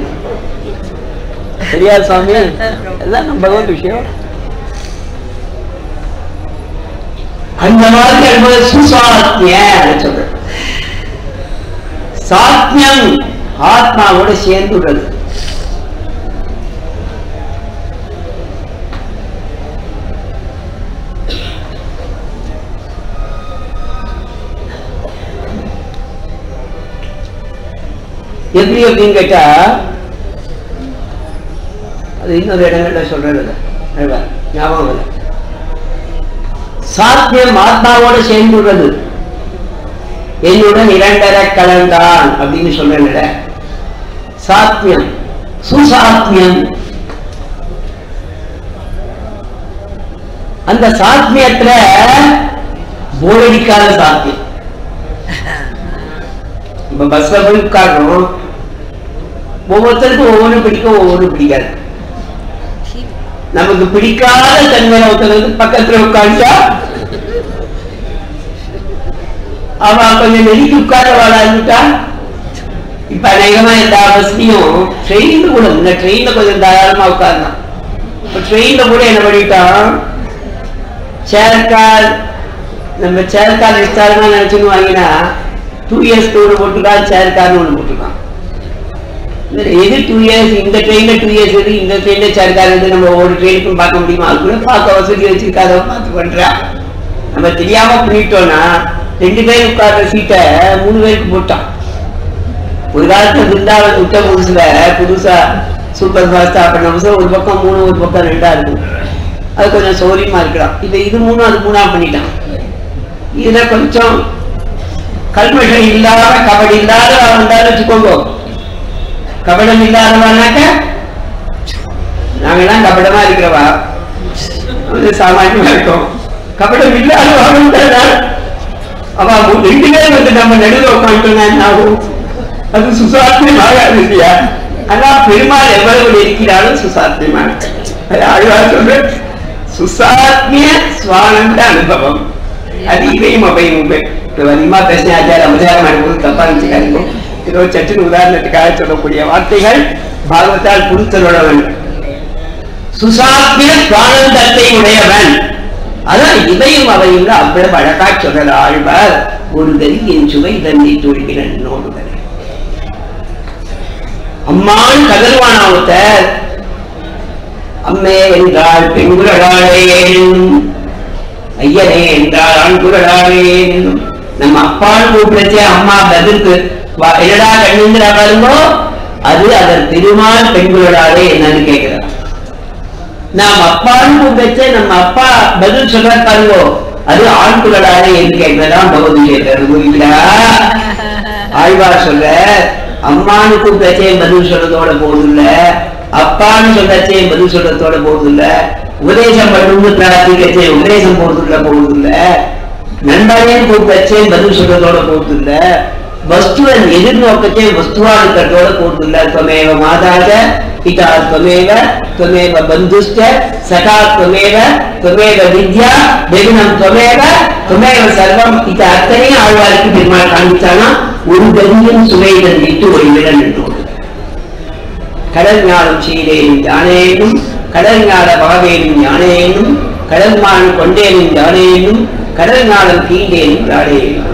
சரியா சுவாமி எல்லாம் நம்ம விஷயம். அந்த மாதிரி என்பது சுசாத்திய சொல்ற சாத்தியம் ஆத்மாவோட சேர்ந்துள்ளது. எப்படி அப்படின்னு கேட்டா அது இன்னொரு இடங்கள்ல சொல்றது ஞாபகம் இல்லை. சாத்தியம் ஆத்மாவோடு சேர்ந்துள்ளது. என்னுடன் இரண்டர கலந்தான் அப்படின்னு சொல்றேன்ல. சாத்தியம் சுசாத்தியம். அந்த சாத்தியத்துல போரடிக்காத சாத்தியம். இப்ப பஸ்ல போய் உட்காடுறோம் ஒவ்வொருத்தருக்கும் ஒவ்வொன்றும் பிடிக்கும் ஒவ்வொன்றும் பிடிக்காது. நமக்கு பிடிக்காத தன்மையில ஒருத்தருக்கு பக்கத்துல உட்கார்ந்தா அவ கொஞ்சம் நெருக்கி உட்கார வாழாந்துட்டா இப்ப அநேகமா எந்த பஸ்லயும் ட்ரெயின்ல கூட இந்த ட்ரெயின்ல கொஞ்சம் தாராளமா உட்கார்ந்தான். இப்ப ட்ரெயின்ல கூட என்ன பண்ணிட்டான் சேர்க்கால் நம்ம சேர்க்கார் விஸ்தாரமா நினைச்சுன்னு வாங்கினா டூ இயர்ஸ் ஒன்று போட்டுருக்கான் சேர்க்கார்னு ஒன்று போட்டுருக்கான். எது டூ இயர்ஸ் இந்த ட்ரெயின்ல டூ இயர்ஸ் எது இந்த ட்ரெயின்ல சேர்க்காதது நம்ம ஒவ்வொரு ட்ரெயினுக்கும் பார்க்க முடியுமா அது கூட பார்க்க வசதி வச்சிருக்காத பார்த்து பண்றா நம்ம தெரியாம பண்ணிட்டோம்னா ரெண்டு பேர் உட்கார்ற சீட்டை மூணு பேருக்கு போட்டான் ஒரு காலத்துல பிருந்தாவன் விட்ட புதுசுல புதுசா சூப்பர் ஃபாஸ்டா பண்ண புதுசா ஒரு பக்கம் மூணு ஒரு பக்கம் ரெண்டா இருக்கும். அது கொஞ்சம் சௌரியமா இருக்கலாம். இப்ப இது மூணு அது மூணா பண்ணிட்டான். இதுல கொஞ்சம் கல்மஷம் இல்லாத கபடி இல்லாத வந்தாலும் வச்சுக்கோங்க. கபடம் இல்லாதவனாக்க நாங்கெல்லாம் கபடமா இருக்கிறவா அது சாமானியமா இருக்கும் கபடம் இல்லாதவா வந்தா அவ ரெண்டு பேரும் வந்து நம்ம நடுவில் உட்காந்துட்டோம்னா என்ன ஆகும் அது சுசாத்தியம் ஆகாது இல்லையா ஆனா பெருமாள் எவ்வளவு இருக்கிறாலும் சுசாத்தியமான அது ஆழ்வார் சொல்ற சுசாத்மிய சுவானந்த அனுபவம் அது இவையும் அவையும் உபே இப்ப அதிகமா பேசின ஆச்சார அவதாரம் அனுபவம் தப்பா நினைச்சுக்காதீங்க ஏதோ சற்றின் உதாரணத்துக்காக சொல்லக்கூடிய வார்த்தைகள் பாகவத்தால் புரித்தலுள்ளவன் சுசாத்திய சுவானந்தத்தை உடையவன். அதான் இதையும் அவையும் அவ்வளவு அழகா சொல்ற ஆழ்வார் ஒரு தரி என் சுவை தந்தி தொழுகிறன் நோடுதல் அம்மான் கதர்வானா அம்மே என்றால் பெண்குரடாளே ஐயனே என்றால் ஆண்குரடாளே நம்ம அப்பான்னு கூப்பிடுச்சே அம்மா பதிலுக்கு. என்னடா கண்ணுங்கிறா பாருங்கோ? அது அதன் திருமால் பெண்குரடாளே என்னன்னு கேட்கிறார் நாம் அப்பான்னு கூப்பிடுச்சே நம்ம அப்பா பதில் சொல்ற பாருங்கோ. அது ஆண்குரடாளே என்று கேட்கிறதான் பகவத்கீதை புரியுதா ஆழ்வார் சொல்ற அம்மான்னு கூப்பிட்டச்சே பதில் சொல்றதோட போதும் இல்ல அப்பான்னு சொல்றச்சே பதில் சொல்றதோட போதும் இல்ல உபதேசம் பண்ணுன்னு பிரார்த்திக்கச்சே உபதேசம் போறதுல போகுது இல்ல நண்பனேன்னு கூப்பிட்டச்சே பதில் சொல்றதோட போகுது இல்ல வஸ்துவன் எதிர்நோக்கத்தை வஸ்துவாக இருக்கிறதோட போகுது துவமேவ மாதாஜ பிதா துவமேவ துவமேவ பந்துஷ்ட சகா துவமேவ துவமேவ வித்யா வெகுனம் துவமேவ துவமேவ சர்வம் இது அத்தனையும் ஆழ்வாருக்கு பெருமாள் காண்பித்தானா ஒரு கதியும் சுவை தந்திட்டு ஒரு விரல் என்றோடு கடல் ஞானம் செய்தேனும் யானேனும் கடல் ஞான பாவேனும் யானேனும் கடல் மான் கொண்டேனும் யானேனும் கடல் ஞானம் தீண்டேனும் யானேனும்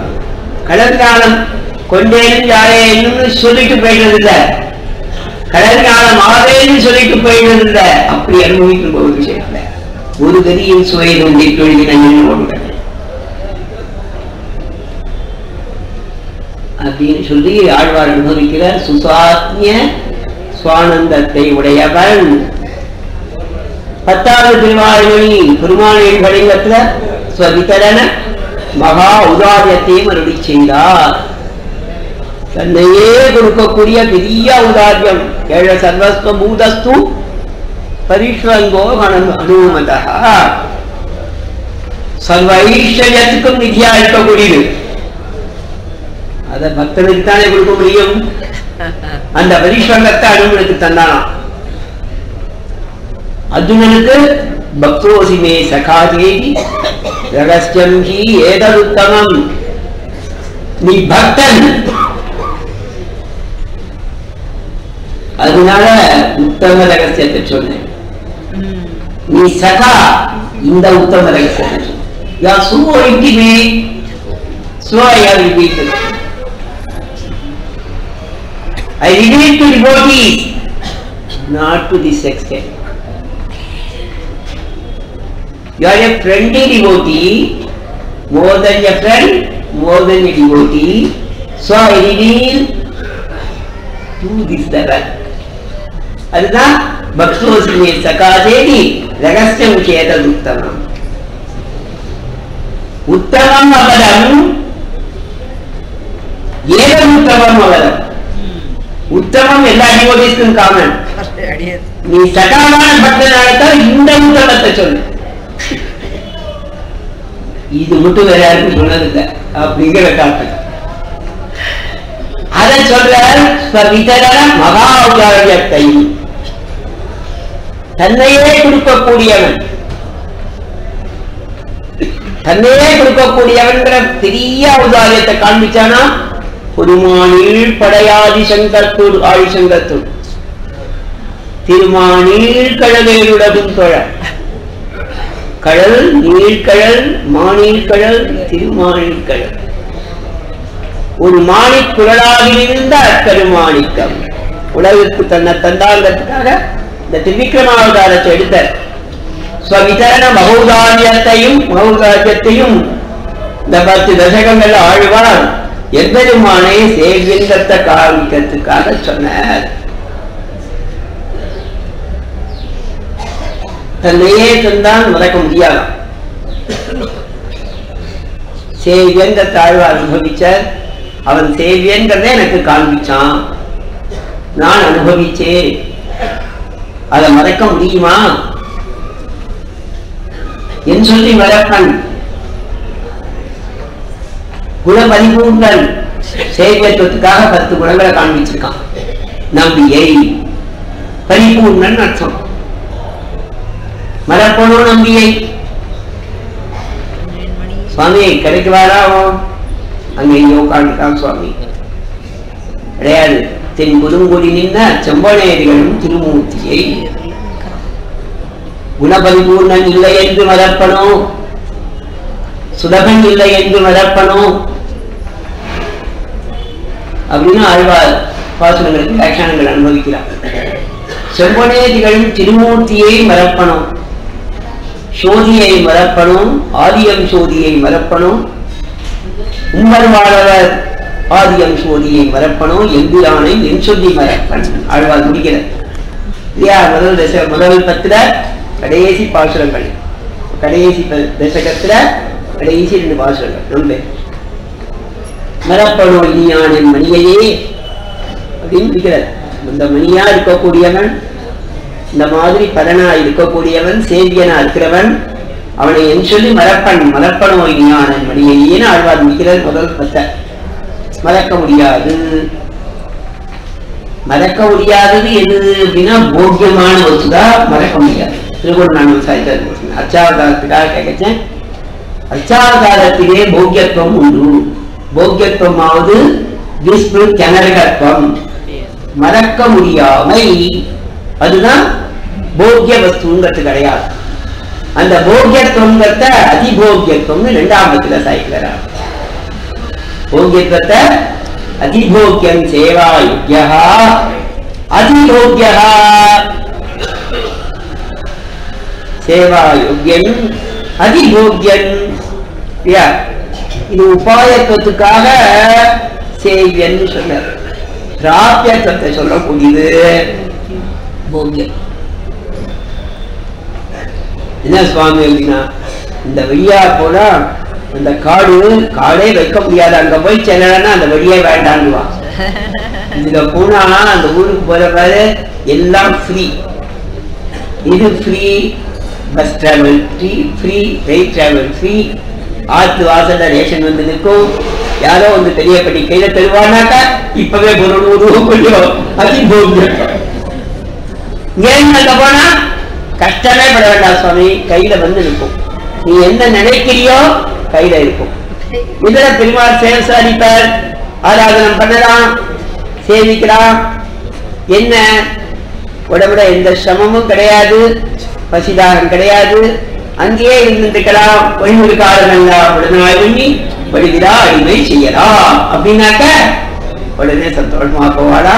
கடல் ஞானம் கொண்டேனும் யானேனும்னு சொல்லிட்டு போயிடுறது இல்ல கடல் ஞானம் ஆவேன்னு சொல்லிட்டு போயிடுறது இல்ல அப்படி அனுபவிக்கும் ஒரு விஷயத்துல ஒரு கதியின் சுவை தந்திட்டு கொண்டு அப்படின்னு சொல்லி ஆழ்வார் அனுபவிக்கிற சுசாத்ய சுவானந்தத்தை உடையவன். பத்தாவது திருவாரணி பெருமாளின் வடிவத்துல மகா உதாரியத்தையும் அருளி செய்தார். தன்னையே கொடுக்கக்கூடிய பெரிய உதாரியம் ஏழ சர்வஸ்வ பூதஸ்து. பரிஷ்வங்கோ கணம் சர்வ ஐஸ்வர்யத்துக்கும் நிதியா இருக்கக்கூடியது. அத பக்தனுக்கு தானே கொடுக்க முடியும்? அந்த பரிஷ்வங்கத்தை அனுமனுக்கு தந்தானா? அர்ஜுனனுக்கு பக்தோசிமே சகாதேவி. ரகசியம் ஹி ஏதருத்தமம். நீ பக்தன். அதனால உத்தம ரகசியத்தை சொன்னேன் நீ சகா இந்த உத்தம ரகசியத்தை சொன்ன யா Sumo இன்டிமே So I have repeated. I reveal to devotees, not to this extent. You are a friendly devotee, more than a friend, more than a devotee. So I reveal to this level. அதுதான் பக்தோசிமே சகாதேவி ரகசியம் கேதது உத்தமம். உத்தமம் அவரம் ஏதம் உத்தமம் அவரம் உத்தமம் எல்லா டிவோட்டிஸ்க்கும் common நீ சகாமான பக்தனாகத்தான் இந்த உத்தமத்தை சொல்லு. இது மட்டும் வேற யாருக்கும் சொன்னதில்லை அப்படிங்கிற காட்டு அதை சொல்ற ஸ்வவிதரண மகா உதாரியத்தை தன்னையே கொடுக்கக்கூடியவன். தன்னையே கொடுக்கக்கூடியவன்ற பெரிய உதாரியத்தை காண்பிச்சானா? பெருமானில் படையாதி சங்கத்தூர் ஆதிசங்கத்தூர் திருமானில் கழகையுடன் தொழ. கடல் நீழ்கழல் மானீழ்கழல் திருமானீழ்கழல் ஒரு மாணிக் குரலாக இருந்த அக்கருமாணிக்கம் உலகுக்கு தன்னை தந்தாங்கிறதுக்காக இந்த திரிவிக்ரமாவதாரத்தை எடுத்த ஸ்வவிதரண மகௌதாரியத்தையும் மகௌதாரியத்தையும் இந்த பத்து தசகங்கள் ஆழ்வார் எம்பெருமானை சேவிங்கத்தை காமிக்கிறதுக்காக சொன்னார். தன்னையே தந்தான் மறக்க முடியாதாம். சேவியங்க தாழ்வா அனுபவிச்சார். அவன் சேவியங்கிறத எனக்கு காண்பிச்சான். நான் அனுபவிச்சேன். அதை மறக்க முடியுமா என் சொல்லி மறப்பன். குணபரிபூர்ணன் சேவியத்துவத்துக்காக பத்து குணங்களை காண்பிச்சிருக்கான். நம்பியை பரிபூர்ணன் அர்த்தம். மறப்பணும் நம்பியை சுவாமி கிடைக்குவாராவோ அங்கே அவன் சுவாமி. கிடையாது. தென் குறுங்குடி நின்ற செம்பனேரிகளும் திருமூர்த்தியை குணபரிபூர்ணன் இல்லை என்று மதப்பனோ சுலபன் இல்லை என்று மதப்பனோ அப்படின்னு ஆழ்வார் பாசுரங்களுக்கு வியாக்கியானங்கள் அனுபவிக்கிறார். செம்பனேரிகளும் திருமூர்த்தியை மறப்பணும் சோதியை மறப்பணும் ஆதியம் சோதியை மறப்பணும் உம்பர்வாளவர் ஆதியம் சோதியை மறப்பனோ எம்பிரானை என் சொல்லி மறப்பன் ஆழ்வார் முடிக்கிறார் இல்லையா முதல் தச முதல் பத்துல கடைசி பாசுரங்கள். கடைசி ப- தசகத்துல கடைசி ரெண்டு பாசுரங்கள். ரொம்ப மறப்பனோ இனியானின் மணியையே. அப்படின்னு முடிக்கிறார். இந்த மணியா இருக்கக்கூடியவன் இந்த மாதிரி பலனா இருக்கக்கூடியவன் சேவியனா இருக்கிறவன் அவனை என் சொல்லி மறப்பன் மறப்பனோ இனியானன் மணியையேன்னு ஆழ்வார் முடிக்கிறார் முதல் பத்த மறக்க முடியாது. மறக்க முடியாதது எது அப்படின்னா போக்கியமான வச்சுதா மறக்க முடியாது. திருவண்ணாமலை சாய்த்தார் அச்சாவதாரத்துக்காக கேட்கச்சேன் அச்சாவதாரத்திலே போக்கியத்துவம் உண்டு. போக்கியத்துவமாவது விஷ்ணு கனரகத்துவம் மறக்க முடியாமை அதுதான் போக்கிய வஸ்துங்கிறது கிடையாது. அந்த போக்கியத்துவங்கிறத அதிபோக்கியத்துவம்னு ரெண்டாம் இடத்துல சாய்க்கிறார். போக்கியத்துவத்தை அதிபோக்கியம் சேவா யுக்யா அதிபோக்கியா சேவா யுக்யன் அதிபோக்கியன் இது உபாயத்துவத்துக்காக சேவியன் சொன்னார் பிராபியத்துவத்தை சொல்லக்கூடியது. போக்கியம் என்ன சுவாமி அப்படின்னா இந்த வெய்யா போனா அந்த காடு காடே வைக்க முடியாது. அங்க போய் செல்லலன்னா அந்த வழியே வேண்டான்னுவான் இதுல போனா அந்த ஊருக்கு போற எல்லாம் ஃப்ரீ இது free bus travel free free ரயில் டிராவல் ஃப்ரீ ஆத்து வாசல்ல ரேஷன் வந்து நிற்கும். யாரோ வந்து தெரியப்படி கையில தருவானாக்கா இப்பவே ஒரு நூறு கொஞ்சம் அதிபோகியம் ஏன் அங்க போனா? கஷ்டமே பட வேண்டாம் சுவாமி. கையில வந்து நிற்கும். நீ என்ன நினைக்கிறியோ கையில இருக்கும். இதுல பெருமாள் சேவை சாதிப்பார். ஆராதனம் பண்ணலாம். சேமிக்கலாம். என்ன? உடம்புல எந்த சிரமமும் கிடையாது. பசிதாரம் கிடையாது. அங்கேயே இருந்துக்கலாம் ஒளிமுறை காலமெல்லாம் உடனே பண்ணி வடிவிடா அடிமை செய்யலாம் அப்படின்னாக்க உடனே சந்தோஷமா போவாடா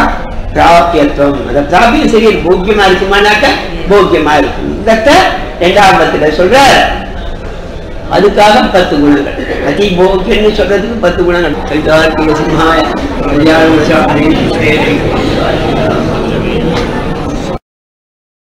பிராபியத்துவம் அந்த பிராபியம் சரி போக்கியமா இருக்குமானாக்க போக்கியமா இருக்கும். இந்த இரண்டாம் பத்துல சொல்ற அதுக்காக பத்து குணங்கள் அதி போக்கியன்னு சொல்றதுக்கு பத்து குணங்கள் கைதார்த்திய சிம்ஹாய